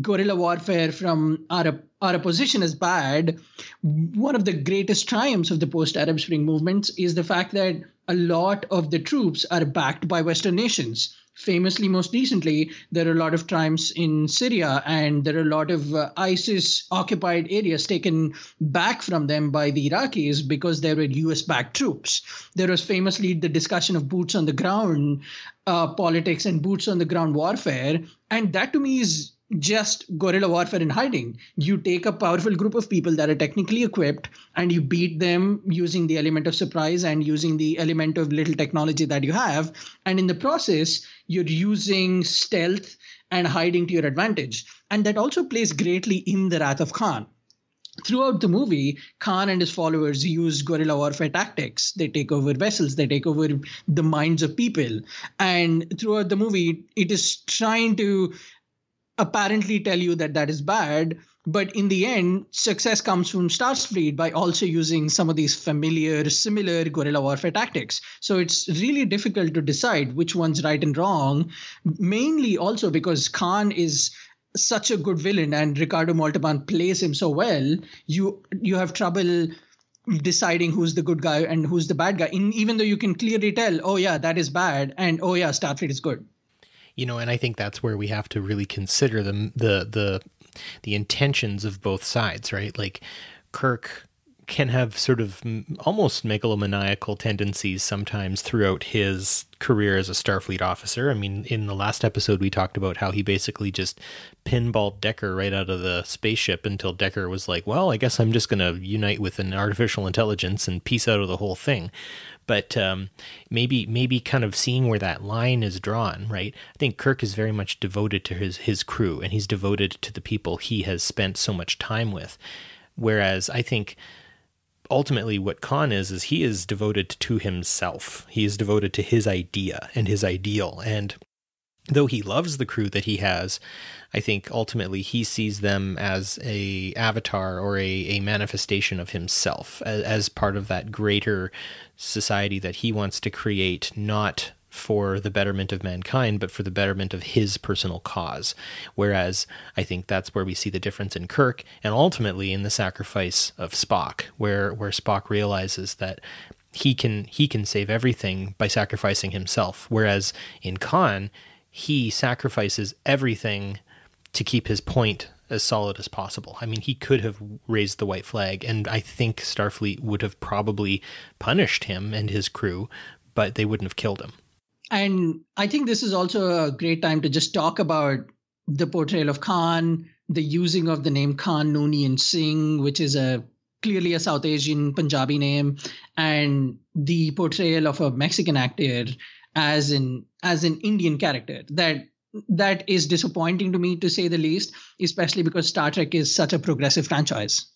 guerrilla warfare from our, our opposition as bad, one of the greatest triumphs of the post Arab Spring movements is the fact that a lot of the troops are backed by Western nations. Famously most recently there are a lot of times in syria and there are a lot of uh, isis occupied areas taken back from them by the iraqis because there were us backed troops. There was famously the discussion of boots on the ground uh, politics and boots on the ground warfare. And that to me is just guerrilla warfare in hiding. You take a powerful group of people that are technically equipped and you beat them using the element of surprise and using the element of little technology that you have. And in the process, you're using stealth and hiding to your advantage. And that also plays greatly in The Wrath of Khan. Throughout the movie, Khan and his followers use guerrilla warfare tactics. They take over vessels, they take over the minds of people. And throughout the movie, it is trying to apparently tell you that that is bad but in the end success comes from starfleet by also using some of these familiar similar guerrilla warfare tactics. So it's really difficult to decide which one's right and wrong mainly also because khan is such a good villain and ricardo montalban plays him so well you you have trouble deciding who's the good guy and who's the bad guy. In, even though you can clearly tell oh yeah that is bad and oh yeah starfleet is good you know and i think that's where we have to really consider the the the the intentions of both sides right like kirk can have sort of almost megalomaniacal tendencies sometimes throughout his career as a Starfleet officer. I mean, in the last episode, we talked about how he basically just pinballed Decker right out of the spaceship until Decker was like, well, I guess I'm just going to unite with an artificial intelligence and piece out of the whole thing but um, maybe maybe kind of seeing where that line is drawn, right? I think Kirk is very much devoted to his his crew, and he's devoted to the people he has spent so much time with. Whereas I think ultimately what Khan is is he is devoted to himself. He is devoted to his idea and his ideal, and though he loves the crew that he has, I think ultimately he sees them as a avatar or a, a manifestation of himself as, as part of that greater society that he wants to create, not for the betterment of mankind, but for the betterment of his personal cause. Whereas I think that's where we see the difference in Kirk and ultimately in the sacrifice of Spock, where where Spock realizes that he can he can save everything by sacrificing himself. Whereas in Khan, he sacrifices everything to keep his point as solid as possible. I mean, he could have raised the white flag, and I think Starfleet would have probably punished him and his crew, but they wouldn't have killed him. And I think this is also a great time to just talk about the portrayal of Khan, the using of the name Khan Noonien Singh, which is a clearly a South Asian Punjabi name, and the portrayal of a Mexican actor as an as an Indian character that that is disappointing to me to say the least, especially because Star Trek is such a progressive franchise.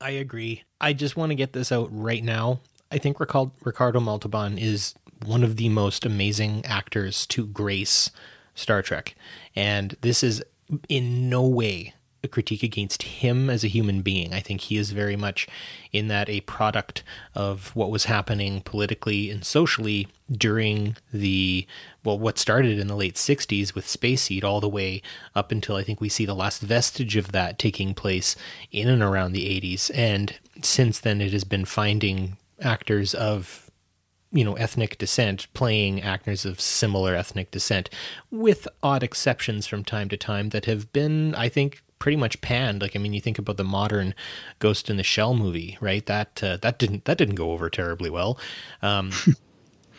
I agree. I just want to get this out right now. I think Ricardo Montalban is one of the most amazing actors to grace Star Trek. And this is in no way a critique against him as a human being. I think he is very much in that a product of what was happening politically and socially during the well what started in the late 60s with Space Seed all the way up until I think we see the last vestige of that taking place in and around the 80s and since then it has been finding actors of you know ethnic descent playing actors of similar ethnic descent with odd exceptions from time to time that have been i think pretty much panned. Like I mean, you think about the modern Ghost in the Shell movie, right? That uh, that didn't that didn't go over terribly well. Um,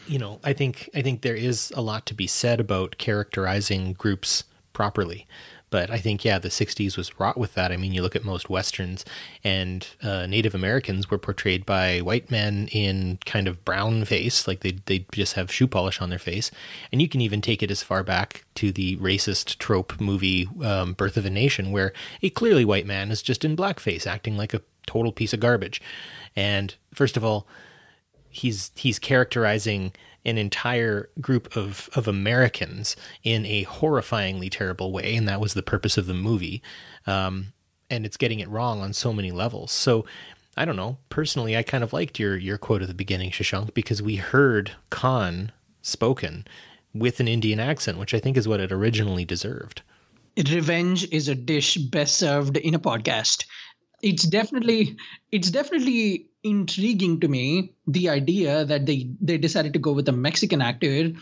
you know, I think I think there is a lot to be said about characterizing groups properly. But I think, yeah, the 60s was wrought with that. I mean, you look at most Westerns, and uh, Native Americans were portrayed by white men in kind of brown face, like they, they just have shoe polish on their face. And you can even take it as far back to the racist trope movie um, Birth of a Nation, where a clearly white man is just in blackface, acting like a total piece of garbage. And first of all, he's he's characterizing an entire group of, of Americans in a horrifyingly terrible way, and that was the purpose of the movie. Um, and it's getting it wrong on so many levels. So I don't know. Personally, I kind of liked your your quote at the beginning, Shashank, because we heard Khan spoken with an Indian accent, which I think is what it originally deserved. Revenge is a dish best served in a podcast. It's definitely it's definitely intriguing to me the idea that they they decided to go with a Mexican actor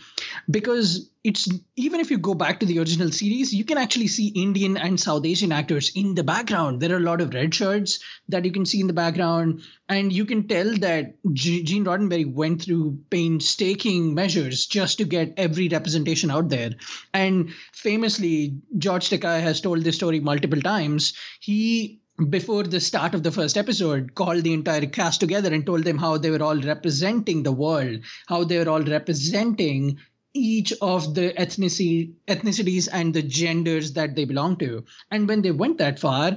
because it's even if you go back to the original series you can actually see Indian and South Asian actors in the background. There are a lot of red shirts that you can see in the background and you can tell that G- Gene Roddenberry went through painstaking measures just to get every representation out there. And famously George Takei has told this story multiple times. He before the start of the first episode called the entire cast together and told them how they were all representing the world how they were all representing each of the ethnicity, ethnicities and the genders that they belong to. And when they went that far,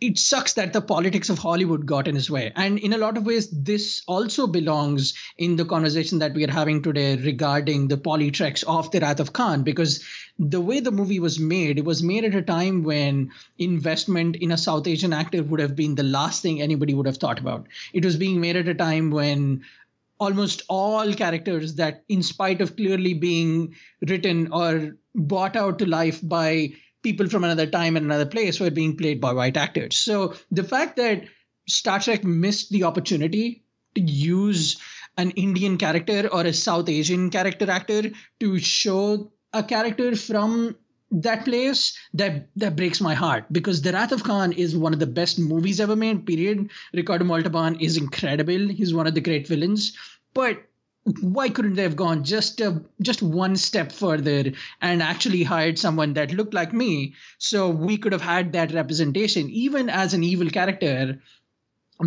it sucks that the politics of Hollywood got in his way. And in a lot of ways, this also belongs in the conversation that we are having today regarding the PoliTreks of the Wrath of Khan, because the way the movie was made, it was made at a time when investment in a South Asian actor would have been the last thing anybody would have thought about. It was being made at a time when almost all characters that, in spite of clearly being written or brought out to life by people from another time and another place, were being played by white actors. So the fact that Star Trek missed the opportunity to use an Indian character or a South Asian character actor to show a character from that place that that breaks my heart. Because the wrath of khan is one of the best movies ever made period. Ricardo montalban is incredible. He's one of the great villains but why couldn't they have gone just a, just one step further and actually hired someone that looked like me? So we could have had that representation even as an evil character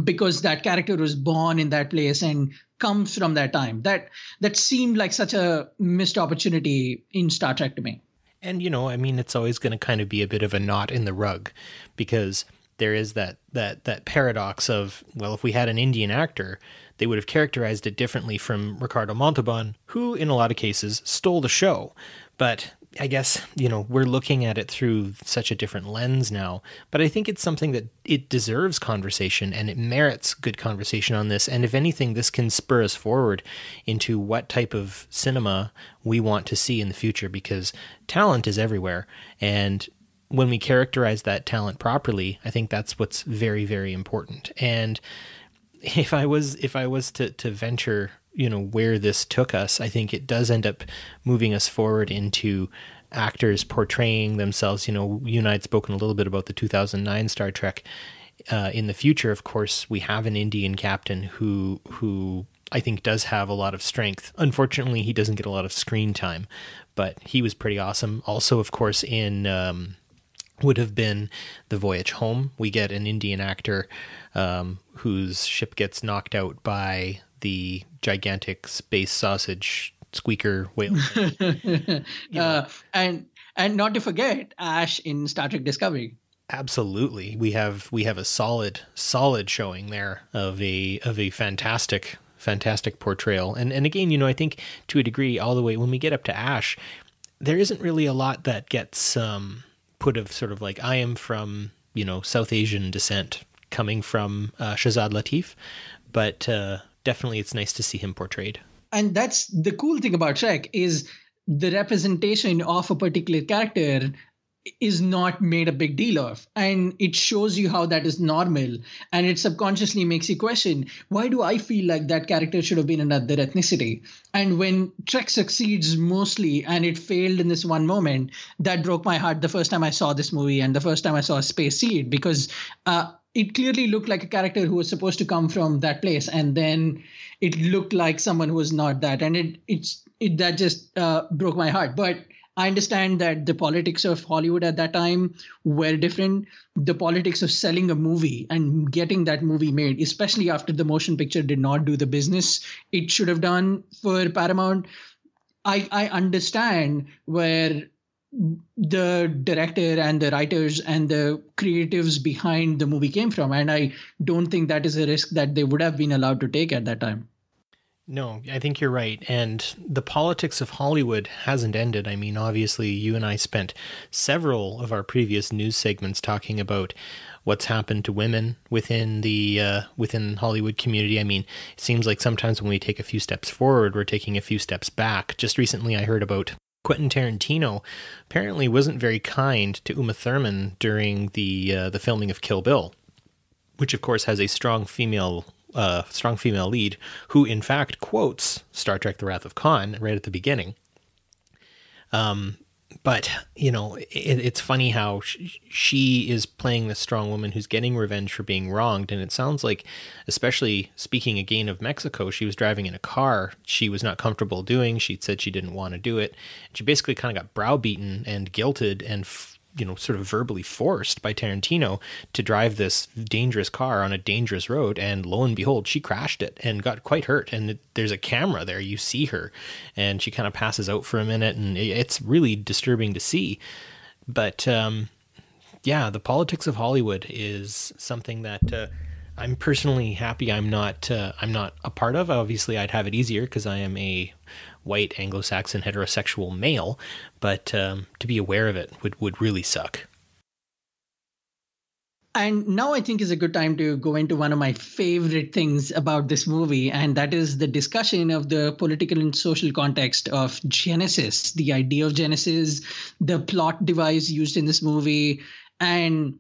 because that character was born in that place and comes from that time. That that seemed like such a missed opportunity in star trek to me. And you know i mean it's always going to kind of be a bit of a knot in the rug because there is that that that paradox of well if we had an indian actor they would have characterized it differently from Ricardo Montalban, who, in a lot of cases, stole the show. But I guess, you know, we're looking at it through such a different lens now. But I think it's something that it deserves conversation and it merits good conversation on this. And if anything, this can spur us forward into what type of cinema we want to see in the future because talent is everywhere. And when we characterize that talent properly, I think that's what's very, very important. And if I was if I was to to venture, you know, where this took us, I think it does end up moving us forward into actors portraying themselves. You know, you and I had spoken a little bit about the 2009 Star Trek. Uh, in the future, of course, we have an Indian captain who who I think does have a lot of strength. Unfortunately, he doesn't get a lot of screen time, but he was pretty awesome. Also, of course, in um, would have been the voyage home. We get an Indian actor um, whose ship gets knocked out by the gigantic space sausage squeaker whale. uh, and and not to forget Ash in Star Trek Discovery. Absolutely, we have we have a solid solid showing there of a of a fantastic fantastic portrayal. And and again, you know, I think to a degree, all the way when we get up to Ash, there isn't really a lot that gets um, put of sort of like I am from you know South Asian descent, coming from uh, Shazad Latif, but uh, definitely it's nice to see him portrayed. And that's the cool thing about Trek is the representation of a particular character is not made a big deal of. And it shows you how that is normal. And it subconsciously makes you question why do i feel like that character should have been another ethnicity? And when trek succeeds mostly and it failed in this one moment that broke my heart the first time i saw this movie and the first time i saw space seed because uh, it clearly looked like a character who was supposed to come from that place and then it looked like someone who was not that. And it it's it that just uh, broke my heart. But I understand that the politics of Hollywood at that time were different. The politics of selling a movie and getting that movie made, especially after the motion picture did not do the business it should have done for Paramount. I, I understand where the director and the writers and the creatives behind the movie came from. And I don't think that is a risk that they would have been allowed to take at that time. No, I think you're right. And the politics of Hollywood hasn't ended. I mean, obviously, you and I spent several of our previous news segments talking about what's happened to women within the uh, within Hollywood community. I mean, it seems like sometimes when we take a few steps forward, we're taking a few steps back. Just recently, I heard about Quentin Tarantino apparently wasn't very kind to Uma Thurman during the uh, the filming of Kill Bill, which of course has a strong female uh, strong female lead who, in fact, quotes Star Trek: The Wrath of Khan right at the beginning. Um, but you know, it, it's funny how she, she is playing the strong woman who's getting revenge for being wronged, and it sounds like, especially speaking again of Mexico, she was driving in a car she was not comfortable doing. She said she didn't want to do it. She basically kind of got browbeaten and guilted and. You know, sort of verbally forced by Tarantino to drive this dangerous car on a dangerous road. And lo and behold, she crashed it and got quite hurt. And there's a camera there. You see her and she kind of passes out for a minute. And it, it's really disturbing to see. But um, yeah, the politics of Hollywood is something that. Uh, I'm personally happy I'm not uh, I'm not a part of. Obviously, I'd have it easier because I am a white Anglo-Saxon heterosexual male, but um, to be aware of it would would really suck. And now I think is a good time to go into one of my favorite things about this movie, and that is the discussion of the political and social context of Genesis, the idea of Genesis, the plot device used in this movie. And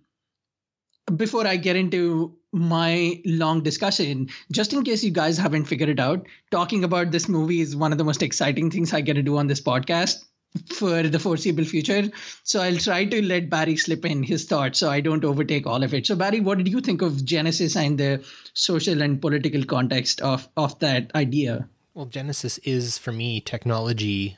before I get into my long discussion, just in case you guys haven't figured it out, talking about this movie is one of the most exciting things I get to do on this podcast for the foreseeable future. So I'll try to let Barry slip in his thoughts so I don't overtake all of it. So Barry, what did you think of Genesis and the social and political context of of that idea? Well, Genesis is for me technology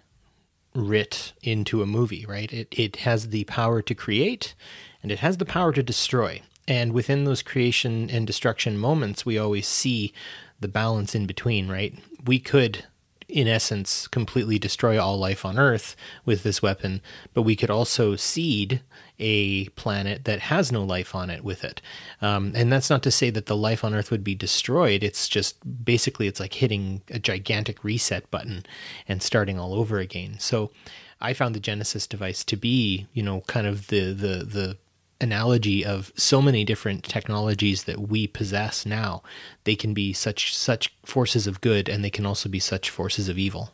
writ into a movie, right? It it has the power to create and it has the power to destroy. And within those creation and destruction moments, we always see the balance in between, right? We could, in essence, completely destroy all life on Earth with this weapon, but we could also seed a planet that has no life on it with it. Um, and that's not to say that the life on Earth would be destroyed. It's just basically it's like hitting a gigantic reset button and starting all over again. So I found the Genesis device to be, you know, kind of the the the analogy of so many different technologies that we possess now they can be such such forces of good and they can also be such forces of evil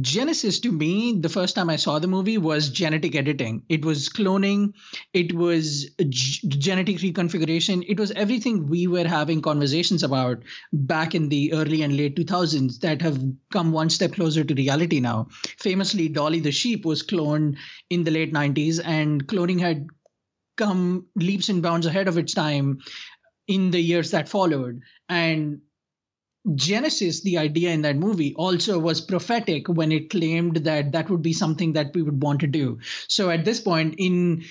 Genesis to me, the first time I saw the movie was genetic editing. It was cloning, it was g- genetic reconfiguration, it was everything we were having conversations about back in the early and late 2000s that have come one step closer to reality now. Famously, Dolly the sheep was cloned in the late 90s, and cloning had come leaps and bounds ahead of its time in the years that followed. And Genesis, the idea in that movie, also was prophetic when it claimed that that would be something that we would want to do. So at this point, in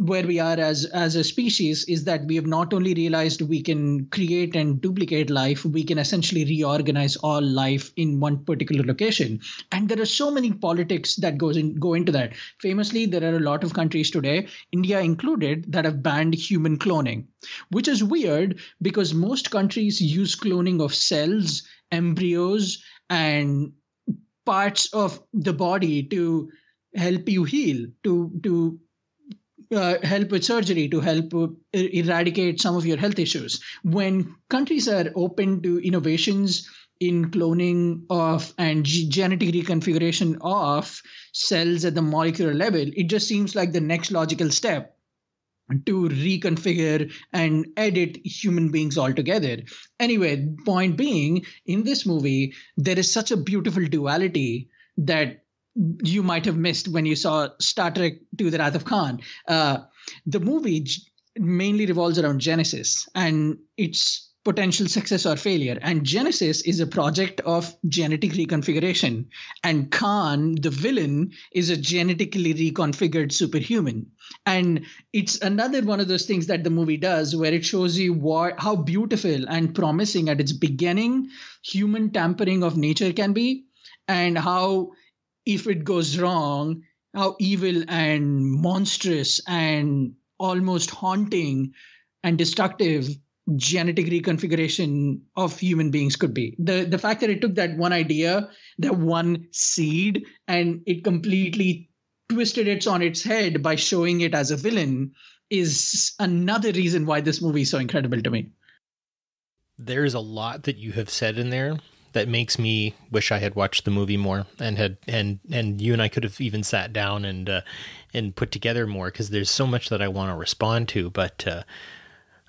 where we are as as a species, is that we have not only realized we can create and duplicate life, we can essentially reorganize all life in one particular location. And there are so many politics that goes in go into that. Famously, there are a lot of countries today, India included, that have banned human cloning, which is weird because most countries use cloning of cells embryos, and parts of the body to help you heal, to to uh, help with surgery, to help uh, eradicate some of your health issues. When countries are open to innovations in cloning of and genetic reconfiguration of cells at the molecular level, it just seems like the next logical step to reconfigure and edit human beings altogether. Anyway, point being, in this movie, there is such a beautiful duality that you might have missed when you saw Star Trek II the Wrath of Khan. Uh, the movie mainly revolves around Genesis, and it's potential success or failure. And Genesis is a project of genetic reconfiguration. And Khan, the villain, is a genetically reconfigured superhuman. And it's another one of those things that the movie does where it shows you what, how beautiful and promising at its beginning human tampering of nature can be, and how, if it goes wrong, how evil and monstrous and almost haunting and destructive genetic reconfiguration of human beings could be. The the fact that it took that one idea, that one seed, and it completely twisted it on its head by showing it as a villain is another reason why this movie is so incredible to me. There's a lot that you have said in there that makes me wish I had watched the movie more and had and and you and I could have even sat down and uh, and put together more because there's so much that I want to respond to, but uh,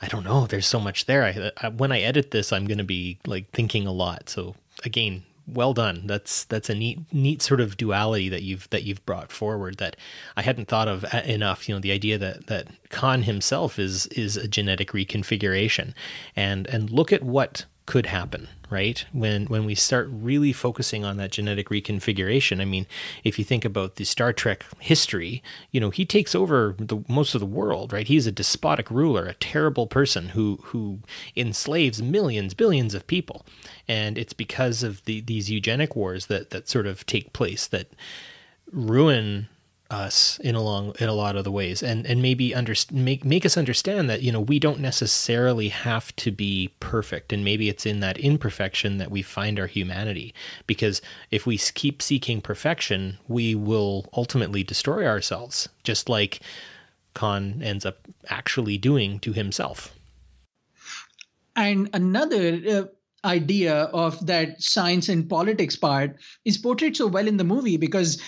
I don't know. There's so much there. I, I when I edit this, I'm going to be like thinking a lot. So again, well done. That's that's a neat neat sort of duality that you've that you've brought forward that I hadn't thought of enough. You know, the idea that that Khan himself is is a genetic reconfiguration, and and look at what could happen right? When when we start really focusing on that genetic reconfiguration i mean if you think about the star trek history you know he takes over the most of the world right? He's a despotic ruler a terrible person who who enslaves millions billions of people. And it's because of the these eugenic wars that that sort of take place that ruin us in a long in a lot of the ways. And and maybe under, make make us understand that you know we don't necessarily have to be perfect. And maybe it's in that imperfection that we find our humanity. Because if we keep seeking perfection we will ultimately destroy ourselves just like Khan ends up actually doing to himself. And another uh, idea of that science and politics part is portrayed so well in the movie because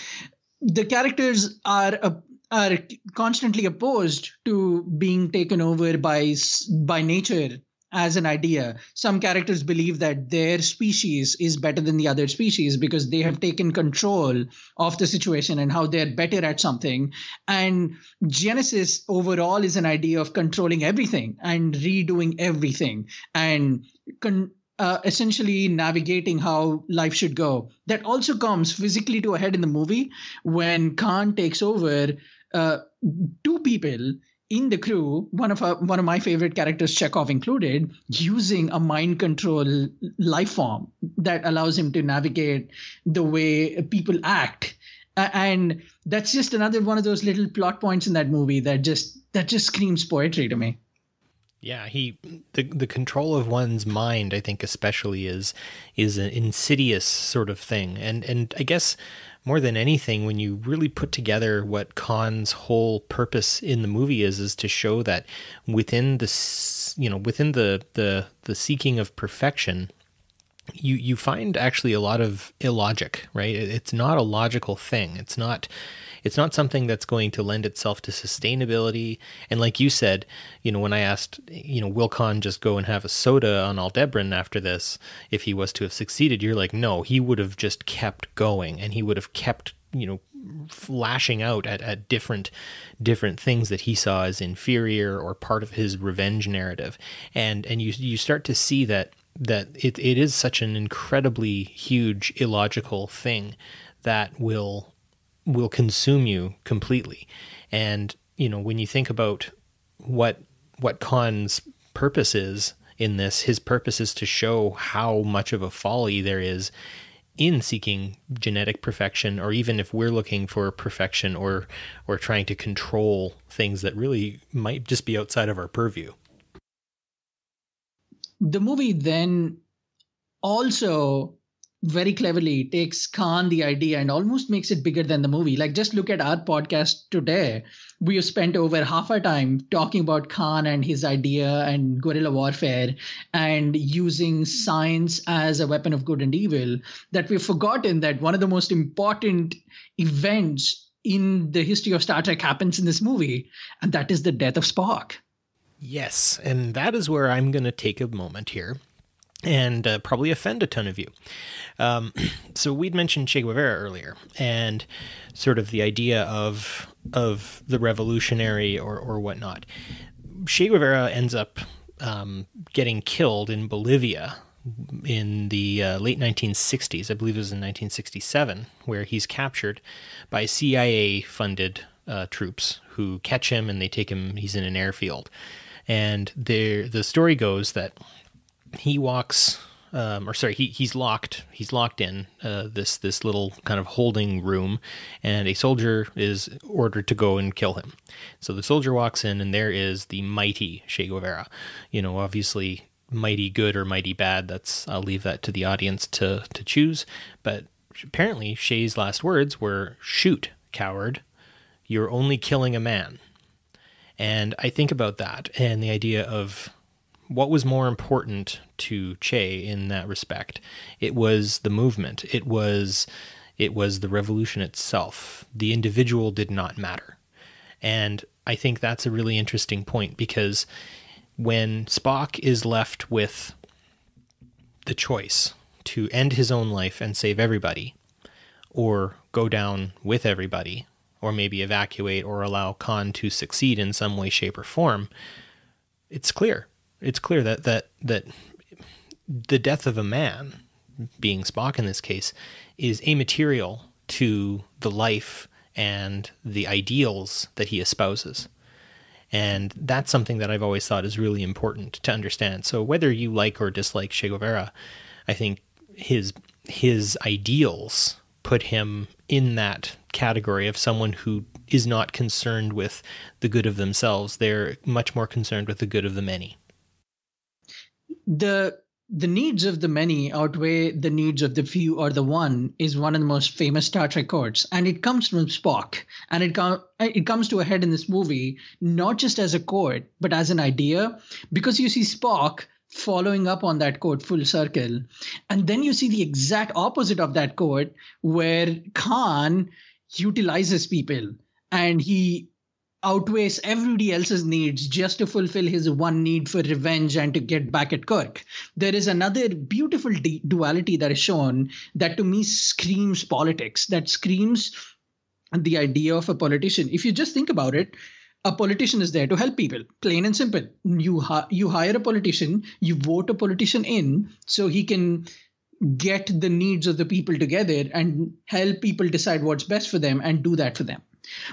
the characters are uh, are constantly opposed to being taken over by by nature as an idea. Some characters believe that their species is better than the other species because they have taken control of the situation and how they're better at something. And Genesis overall is an idea of controlling everything and redoing everything and con- uh, essentially navigating how life should go. That also comes physically to a head in the movie when Khan takes over uh, two people in the crew, one of our, one of my favorite characters, Chekov included, using a mind control life form that allows him to navigate the way people act. And that's just another one of those little plot points in that movie that just that just screams poetry to me. Yeah, he the the control of one's mind, I think, especially is is an insidious sort of thing, and and I guess more than anything, when you really put together what Khan's whole purpose in the movie is, is to show that within the you know within the the the seeking of perfection, you you find actually a lot of illogic, right? It's not a logical thing. It's not it's not something that's going to lend itself to sustainability. And like you said, you know, when I asked, you know, will Khan just go and have a soda on Aldebaran after this if he was to have succeeded? You're like, no, he would have just kept going and he would have kept, you know, flashing out at, at different different things that he saw as inferior or part of his revenge narrative. And and you you start to see that that it, it is such an incredibly huge illogical thing that will will consume you completely. And you know, when you think about what what Khan's purpose is in this, his purpose is to show how much of a folly there is in seeking genetic perfection or even if we're looking for perfection or or trying to control things that really might just be outside of our purview. The movie then also very cleverly takes Khan the idea and almost makes it bigger than the movie. Like just look at our podcast today. We have spent over half our time talking about Khan and his idea and guerrilla warfare and using science as a weapon of good and evil. That we've forgotten that one of the most important events in the history of Star Trek happens in this movie, and that is the death of Spock. Yes, and that is where I'm going to take a moment here and uh, probably offend a ton of you. Um, so we'd mentioned Che Guevara earlier, and sort of the idea of of the revolutionary or or whatnot. Che Guevara ends up um, getting killed in Bolivia in the uh, late 1960s. I believe it was in 1967, where he's captured by CIA funded uh, troops who catch him and they take him. He's in an airfield. And the the story goes that he walks um, or sorry, he, he's locked. He's locked in uh, this this little kind of holding room, and a soldier is ordered to go and kill him. So the soldier walks in, and there is the mighty Che Guevara. You know, obviously mighty good or mighty bad. That's I'll leave that to the audience to to choose. But apparently, Che's last words were "Shoot, coward! You're only killing a man." And I think about that and the idea of what was more important to Che in that respect? It was the movement. It was it was the revolution itself. The individual did not matter. And I think that's a really interesting point because when Spock is left with the choice to end his own life and save everybody, or go down with everybody, or maybe evacuate or allow Khan to succeed in some way, shape, or form, it's clear it's clear that that that the death of a man, being Spock in this case, is immaterial to the life and the ideals that he espouses. And that's something that I've always thought is really important to understand. So whether you like or dislike Che Guevara, I think his his ideals put him in that category of someone who is not concerned with the good of themselves. They're much more concerned with the good of the many the the needs of the many outweigh the needs of the few or the one is one of the most famous Star Trek quotes, and it comes from Spock, and it it comes to a head in this movie not just as a quote but as an idea, because you see Spock following up on that quote full circle, and then you see the exact opposite of that quote where Khan utilizes people. And he outweighs everybody else's needs just to fulfill his one need for revenge and to get back at Kirk. There is another beautiful duality that is shown that to me screams politics, that screams the idea of a politician. If you just think about it, a politician is there to help people, plain and simple. You ha- you hire a politician, you vote a politician in so he can get the needs of the people together and help people decide what's best for them and do that for them.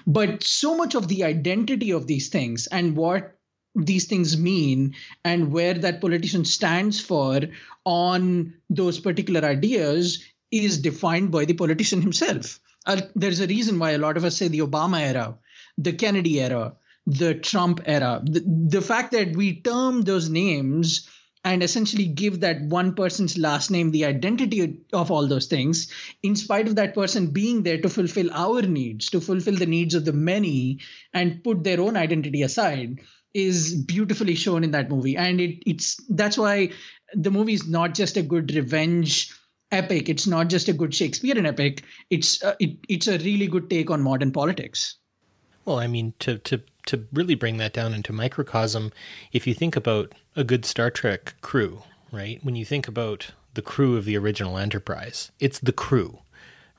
But so much of the identity of these things and what these things mean and where that politician stands for on those particular ideas is defined by the politician himself. Uh, there's a reason why a lot of us say the Obama era, the Kennedy era, the Trump era. The, the fact that we term those names and essentially give that one person's last name the identity of all those things, in spite of that person being there to fulfill our needs, to fulfill the needs of the many, and put their own identity aside, is beautifully shown in that movie. And it, it's that's why the movie is not just a good revenge epic. It's not just a good Shakespearean epic. It's uh, it, it's a really good take on modern politics. Well, I mean, to to to really bring that down into microcosm, if you think about a good Star Trek crew, right? When you think about the crew of the original Enterprise, it's the crew,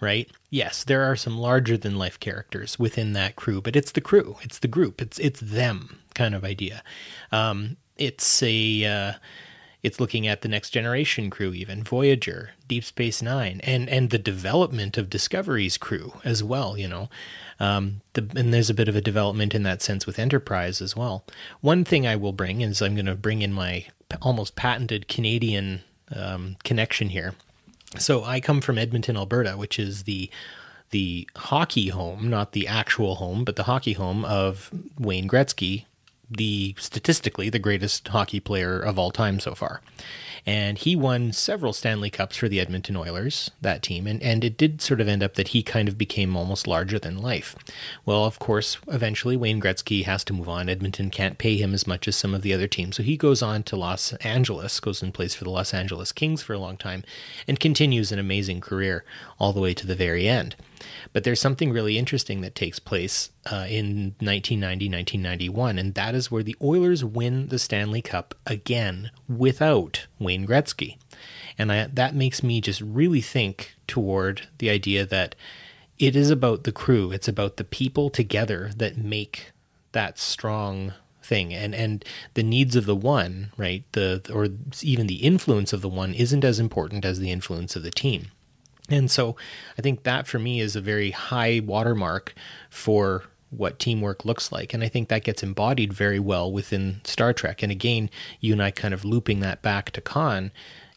right? Yes, there are some larger than life characters within that crew, but it's the crew, it's the group, it's it's them kind of idea. Um, it's a uh, it's looking at the next generation crew, even Voyager, Deep Space Nine, and and the development of Discovery's crew as well. You know, um, the, and there's a bit of a development in that sense with Enterprise as well. One thing I will bring is I'm going to bring in my almost patented Canadian um, connection here. So I come from Edmonton, Alberta, which is the the hockey home, not the actual home, but the hockey home of Wayne Gretzky, the statistically the greatest hockey player of all time so far. And he won several Stanley Cups for the Edmonton Oilers, that team, and, and it did sort of end up that he kind of became almost larger than life. Well, of course, eventually Wayne Gretzky has to move on. Edmonton can't pay him as much as some of the other teams. So he goes on to Los Angeles, goes and plays for the Los Angeles Kings for a long time, and continues an amazing career all the way to the very end. But there's something really interesting that takes place uh, in 1990, 1991, and that is where the Oilers win the Stanley Cup again without Wayne Gretzky. And I, that makes me just really think toward the idea that it is about the crew, it's about the people together that make that strong thing. And and the needs of the one right the or even the influence of the one isn't as important as the influence of the team and so i think that for me is a very high watermark for what teamwork looks like and i think that gets embodied very well within star trek and again you and i kind of looping that back to khan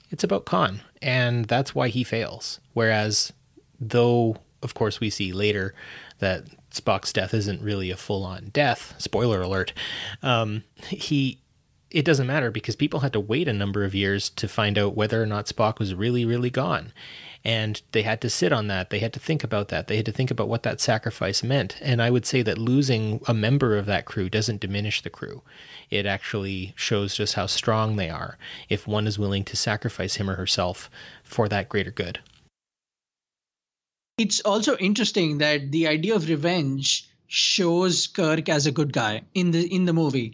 it's about khan and that's why he fails whereas though of course we see later that Spock's death isn't really a full on death. Spoiler alert. Um, he it doesn't matter because people had to wait a number of years to find out whether or not Spock was really, really gone. And they had to sit on that. They had to think about that. They had to think about what that sacrifice meant. And I would say that losing a member of that crew doesn't diminish the crew. It actually shows just how strong they are if one is willing to sacrifice him or herself for that greater good it's also interesting that the idea of revenge shows Kirk as a good guy in the in the movie,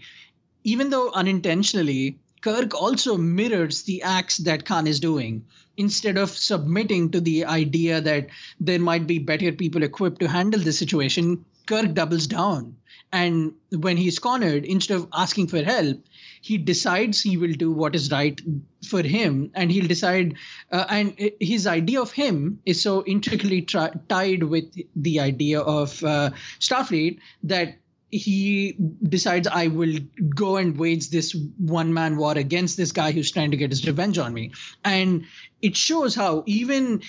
even though unintentionally. Kirk also mirrors the acts that Khan is doing. Instead of submitting to the idea that there might be better people equipped to handle the situation, Kirk doubles down. And when he's cornered, instead of asking for help, he decides he will do what is right for him and he'll decide uh, and his idea of him is so intricately tri- tied with the idea of uh, starfleet that he decides I will go and wage this one man war against this guy who's trying to get his revenge on me. And it shows how even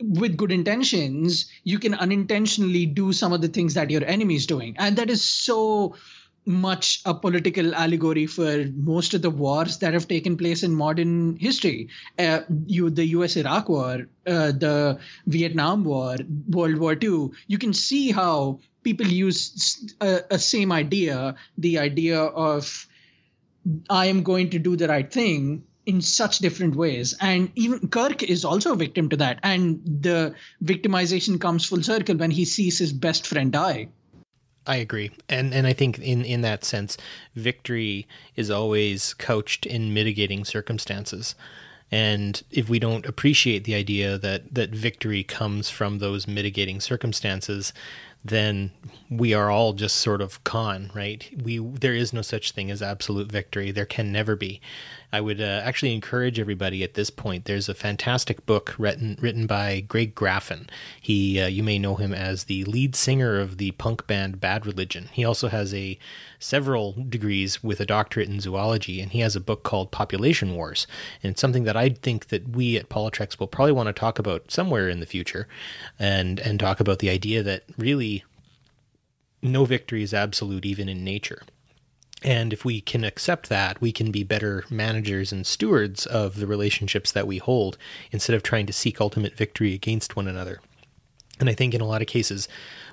with good intentions, you can unintentionally do some of the things that your enemy is doing. And that is so much a political allegory for most of the wars that have taken place in modern history. Uh, you, the U.S.-Iraq War, uh, the Vietnam War, World War II. You can see how people use a, a same idea, the idea of I am going to do the right thing in such different ways. And even Kirk is also a victim to that. And the victimization comes full circle when he sees his best friend die. I agree. And and I think in in that sense victory is always couched in mitigating circumstances. And if we don't appreciate the idea that that victory comes from those mitigating circumstances, then we are all just sort of Khan, right? We there is no such thing as absolute victory. There can never be. I would uh, actually encourage everybody at this point. There's a fantastic book written written by Greg Graffin. He uh, you may know him as the lead singer of the punk band Bad Religion. He also has a several degrees with a doctorate in zoology, and he has a book called Population Wars. And something that I think that we at PoliTreks will probably want to talk about somewhere in the future, and and talk about the idea that really no victory is absolute even in nature. And if we can accept that, we can be better managers and stewards of the relationships that we hold instead of trying to seek ultimate victory against one another. And I think in a lot of cases,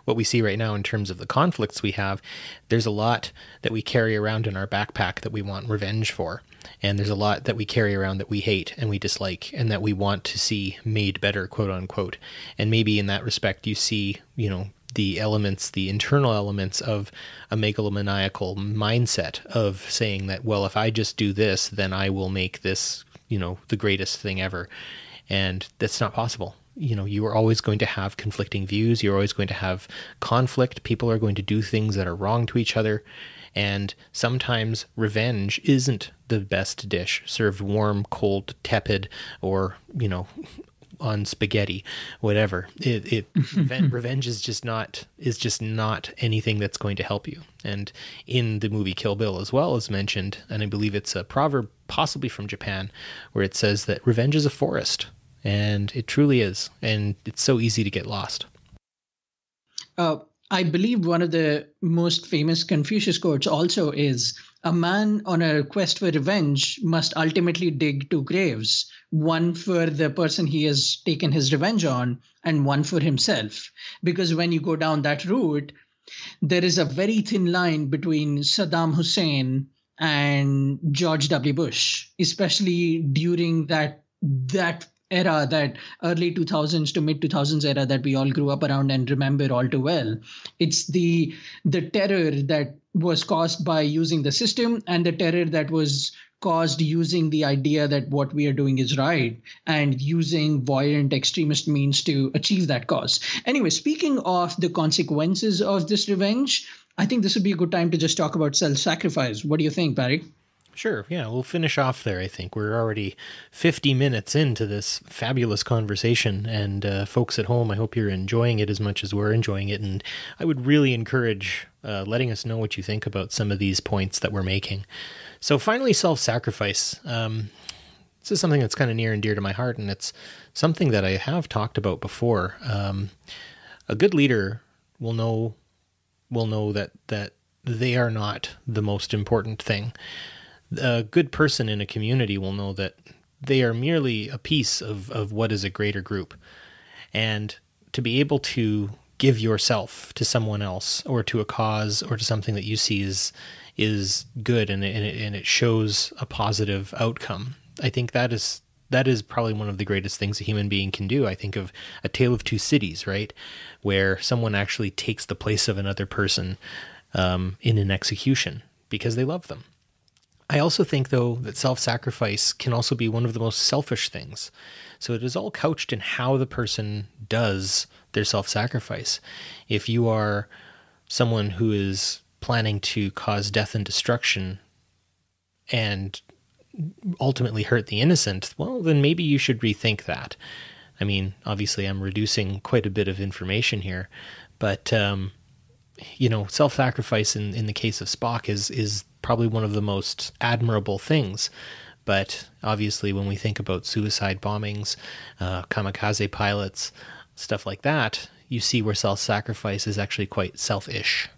what we see right now in terms of the conflicts we have, there's a lot that we carry around in our backpack that we want revenge for. And there's a lot that we carry around that we hate and we dislike and that we want to see made better, quote unquote. And maybe in that respect, you see, you know, the elements, the internal elements of a megalomaniacal mindset of saying that, well, if I just do this, then I will make this, you know, the greatest thing ever. And that's not possible. You know, you are always going to have conflicting views. You're always going to have conflict. People are going to do things that are wrong to each other. And sometimes revenge isn't the best dish, served warm, cold, tepid, or, you know, on spaghetti, whatever. It, it revenge is just not is just not anything that's going to help you. And in the movie Kill Bill as well as mentioned, and I believe it's a proverb possibly from Japan, where it says that revenge is a forest, and it truly is, and it's so easy to get lost. Uh, I believe one of the most famous Confucius quotes also is a man on a quest for revenge must ultimately dig two graves one for the person he has taken his revenge on, and one for himself. Because when you go down that route, there is a very thin line between Saddam Hussein and George W. Bush, especially during that that era that early 2000s to mid 2000s era that we all grew up around and remember all too well it's the the terror that was caused by using the system and the terror that was caused using the idea that what we are doing is right and using violent extremist means to achieve that cause. Anyway, speaking of the consequences of this revenge, I think this would be a good time to just talk about self sacrifice. What do you think, Barry? Sure. Yeah, we'll finish off there. I think we're already 50 minutes into this fabulous conversation. And uh, folks at home, I hope you're enjoying it as much as we're enjoying it. And I would really encourage uh, letting us know what you think about some of these points that we're making. So, finally, self sacrifice. Um, this is something that's kind of near and dear to my heart, and it's something that I have talked about before. Um, a good leader will know will know that that they are not the most important thing a good person in a community will know that they are merely a piece of, of what is a greater group. And to be able to give yourself to someone else or to a cause or to something that you see is is good and and it, and it shows a positive outcome. I think that is that is probably one of the greatest things a human being can do. I think of a tale of two cities, right, where someone actually takes the place of another person um, in an execution because they love them. I also think, though, that self sacrifice can also be one of the most selfish things. So it is all couched in how the person does their self sacrifice. If you are someone who is planning to cause death and destruction and ultimately hurt the innocent, well, then maybe you should rethink that. I mean, obviously, I'm reducing quite a bit of information here, but um, you know, self sacrifice in, in the case of Spock is is probably one of the most admirable things. But obviously, when we think about suicide bombings, uh, kamikaze pilots, stuff like that, you see where self sacrifice is actually quite selfish.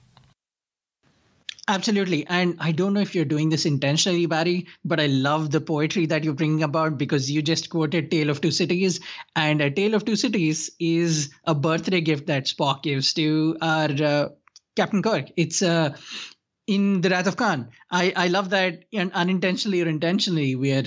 Absolutely. And I don't know if you're doing this intentionally, Barry, but I love the poetry that you're bringing about because you just quoted Tale of Two Cities. And A Tale of Two Cities is a birthday gift that Spock gives to our uh, Captain Kirk. It's a in the Wrath of Khan. I, I love that unintentionally or intentionally we are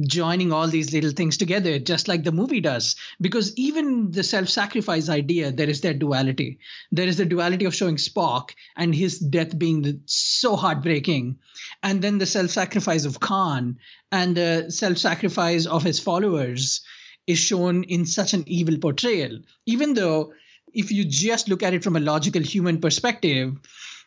joining all these little things together, just like the movie does. Because even the self sacrifice idea, there is that duality. There is the duality of showing Spock and his death being so heartbreaking. And then the self sacrifice of Khan and the self sacrifice of his followers is shown in such an evil portrayal. Even though, if you just look at it from a logical human perspective,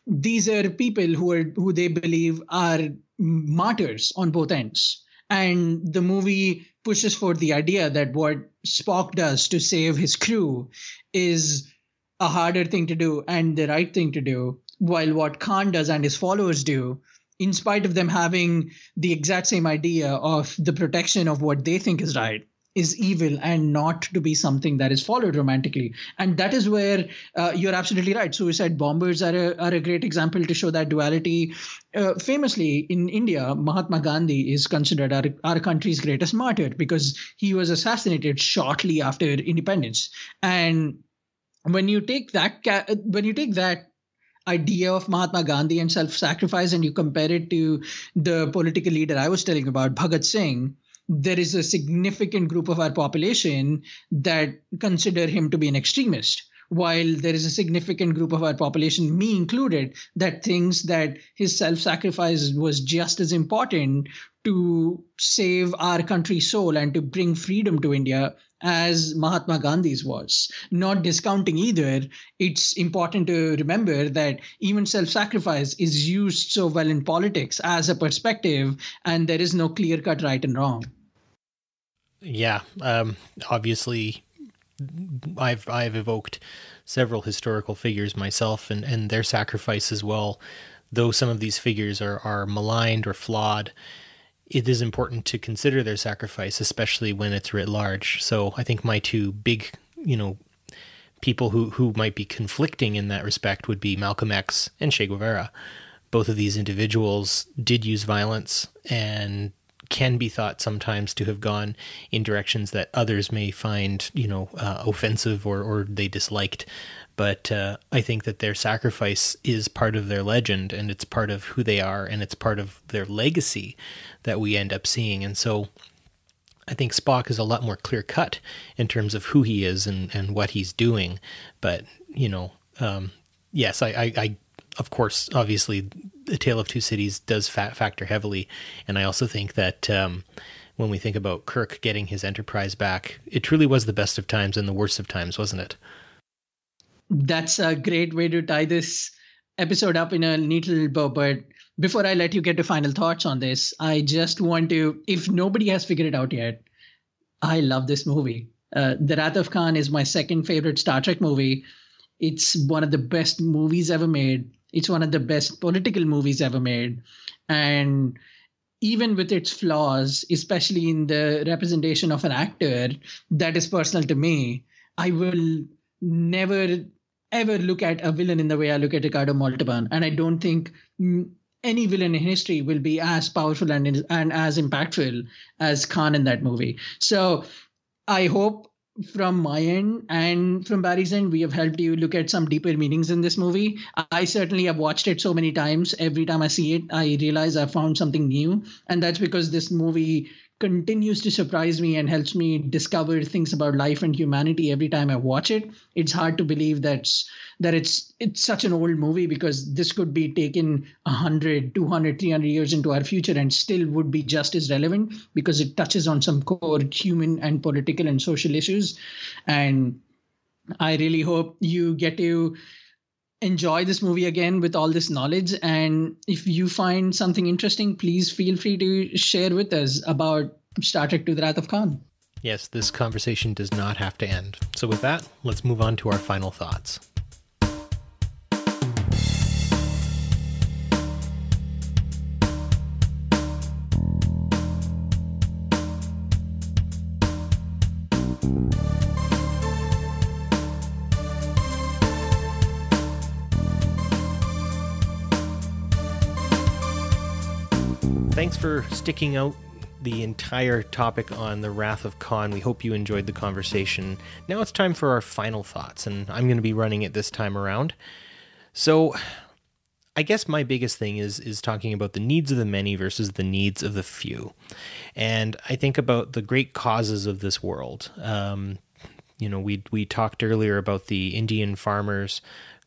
these are people who are who they believe are martyrs on both ends. And the movie pushes for the idea that what spock does to save his crew is a harder thing to do and the right thing to do while what khan does and his followers do in spite of them having the exact same idea of the protection of what they think is right is evil and not to be something that is followed romantically. And that is where uh, you're absolutely right. Suicide bombers are a, are a great example to show that duality. Uh, famously, in India, Mahatma Gandhi is considered our, our country's greatest martyr because he was assassinated shortly after independence. And when you take that when you take that idea of Mahatma Gandhi and self-sacrifice and you compare it to the political leader I was telling about, Bhagat Singh, there is a significant group of our population that consider him to be an extremist while there is a significant group of our population, me included, that thinks that his self sacrifice was just as important to save our country's soul and to bring freedom to India as Mahatma Gandhi's was. Not discounting either, it's important to remember that even self sacrifice is used so well in politics as a perspective, and there is no clear cut right and wrong. Yeah, um, obviously, I've I've evoked several historical figures myself, and and their sacrifice as well. Though some of these figures are are maligned or flawed, it is important to consider their sacrifice, especially when it's writ large. So I think my two big, you know, people who who might be conflicting in that respect would be Malcolm X and Che Guevara. Both of these individuals did use violence and can be thought sometimes to have gone in directions that others may find, you know, uh, offensive or, or they disliked. But uh, I think that their sacrifice is part of their legend and it's part of who they are and it's part of their legacy that we end up seeing. And so I think Spock is a lot more clear cut in terms of who he is and, and what he's doing. But, you know, um, yes, I, I, I of course, obviously, the Tale of Two Cities does fa- factor heavily, and I also think that um, when we think about Kirk getting his Enterprise back, it truly was the best of times and the worst of times, wasn't it? That's a great way to tie this episode up in a neat little bow, but before I let you get to final thoughts on this, I just want to, if nobody has figured it out yet, I love this movie. Uh, the Wrath of Khan is my second favorite Star Trek movie. It's one of the best movies ever made. It's one of the best political movies ever made. And even with its flaws, especially in the representation of an actor that is personal to me, I will never ever look at a villain in the way I look at Ricardo Montalban. And I don't think any villain in history will be as powerful and, and as impactful as Khan in that movie. So I hope from my end and from Barry's end, we have helped you look at some deeper meanings in this movie. I certainly have watched it so many times. Every time I see it, I realize I found something new. And that's because this movie continues to surprise me and helps me discover things about life and humanity every time I watch it. It's hard to believe that's that it's it's such an old movie because this could be taken 100 200 300 years into our future and still would be just as relevant because it touches on some core human and political and social issues and i really hope you get to enjoy this movie again with all this knowledge and if you find something interesting please feel free to share with us about star trek II the wrath of khan Yes, this conversation does not have to end. So, with that, let's move on to our final thoughts. Thanks for sticking out the entire topic on the Wrath of Khan. We hope you enjoyed the conversation. Now it's time for our final thoughts, and I'm going to be running it this time around. So, I guess my biggest thing is is talking about the needs of the many versus the needs of the few, and I think about the great causes of this world. Um, you know, we we talked earlier about the Indian farmers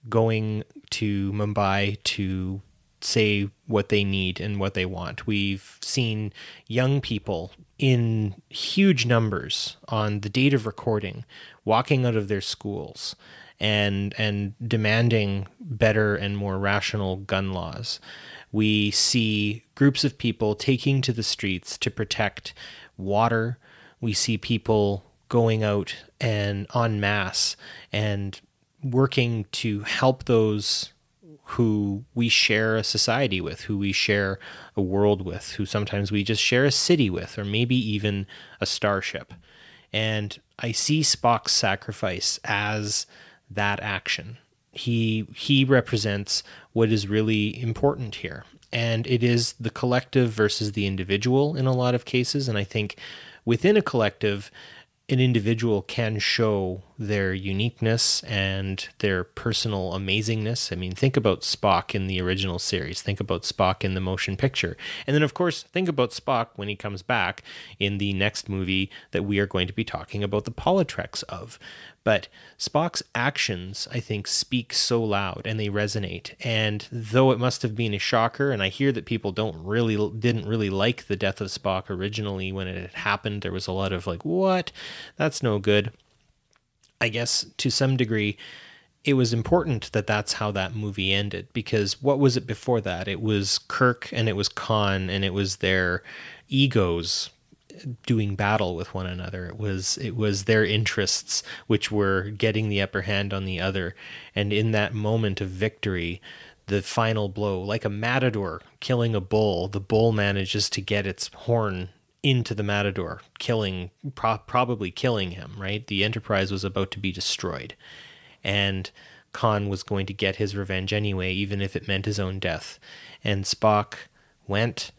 going to Mumbai to say what they need and what they want. We've seen young people in huge numbers on the date of recording walking out of their schools and and demanding better and more rational gun laws. We see groups of people taking to the streets to protect water. We see people going out and en masse and working to help those who we share a society with, who we share a world with, who sometimes we just share a city with, or maybe even a starship. And I see Spock's sacrifice as that action. He he represents what is really important here. And it is the collective versus the individual in a lot of cases. And I think within a collective, an individual can show their uniqueness and their personal amazingness. I mean, think about Spock in the original series, think about Spock in the motion picture. And then, of course, think about Spock when he comes back in the next movie that we are going to be talking about the PoliTreks of. But Spock's actions, I think, speak so loud and they resonate. And though it must have been a shocker, and I hear that people don't really didn't really like the death of Spock originally when it had happened, there was a lot of like, "What? That's no good." I guess to some degree, it was important that that's how that movie ended because what was it before that? It was Kirk and it was Khan and it was their egos doing battle with one another. It was it was their interests which were getting the upper hand on the other, and in that moment of victory, the final blow, like a matador killing a bull, the bull manages to get its horn into the matador, killing pro- probably killing him. Right, the Enterprise was about to be destroyed, and Khan was going to get his revenge anyway, even if it meant his own death. And Spock went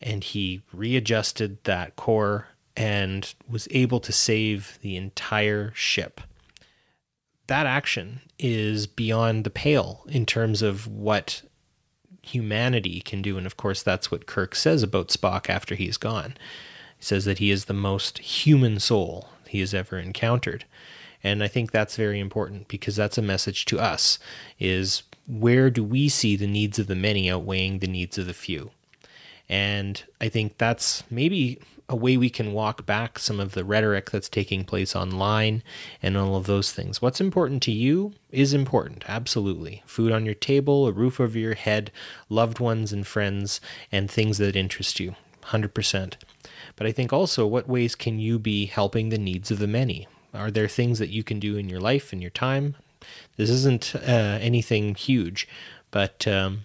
and he readjusted that core and was able to save the entire ship. That action is beyond the pale in terms of what humanity can do. And of course, that's what Kirk says about Spock after he's gone. He says that he is the most human soul he has ever encountered. And I think that's very important because that's a message to us is where do we see the needs of the many outweighing the needs of the few? And I think that's maybe a way we can walk back some of the rhetoric that's taking place online and all of those things. What's important to you is important, absolutely. Food on your table, a roof over your head, loved ones and friends, and things that interest you, 100%. But I think also, what ways can you be helping the needs of the many? Are there things that you can do in your life and your time? This isn't uh, anything huge, but um,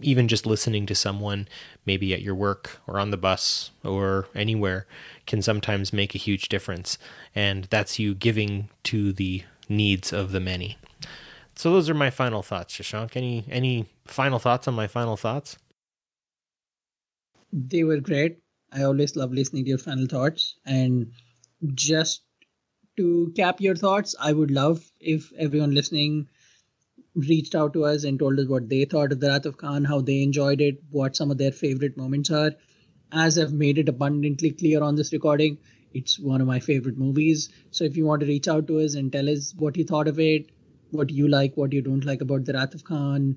even just listening to someone, maybe at your work or on the bus or anywhere, can sometimes make a huge difference. And that's you giving to the needs of the many. So those are my final thoughts, Shashank. Any any final thoughts on my final thoughts? They were great. I always love listening to your final thoughts. And just to cap your thoughts, I would love if everyone listening reached out to us and told us what they thought of the Wrath of Khan, how they enjoyed it, what some of their favorite moments are. As I've made it abundantly clear on this recording, it's one of my favorite movies. So if you want to reach out to us and tell us what you thought of it, what you like, what you don't like about the Wrath of Khan,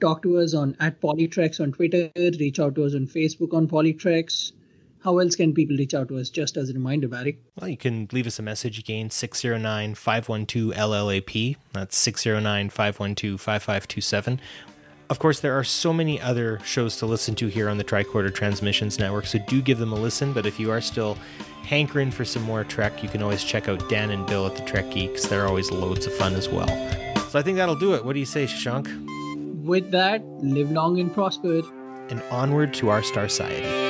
talk to us on at PoliTreks on Twitter, reach out to us on Facebook on PoliTreks how else can people reach out to us just as a reminder, Barry? Well, you can leave us a message again, 609 512 LLAP. That's 609 512 5527. Of course, there are so many other shows to listen to here on the Tricorder Transmissions Network, so do give them a listen. But if you are still hankering for some more Trek, you can always check out Dan and Bill at the Trek Geeks. They're always loads of fun as well. So I think that'll do it. What do you say, Shashank? With that, live long and prosper. And onward to our Star Society.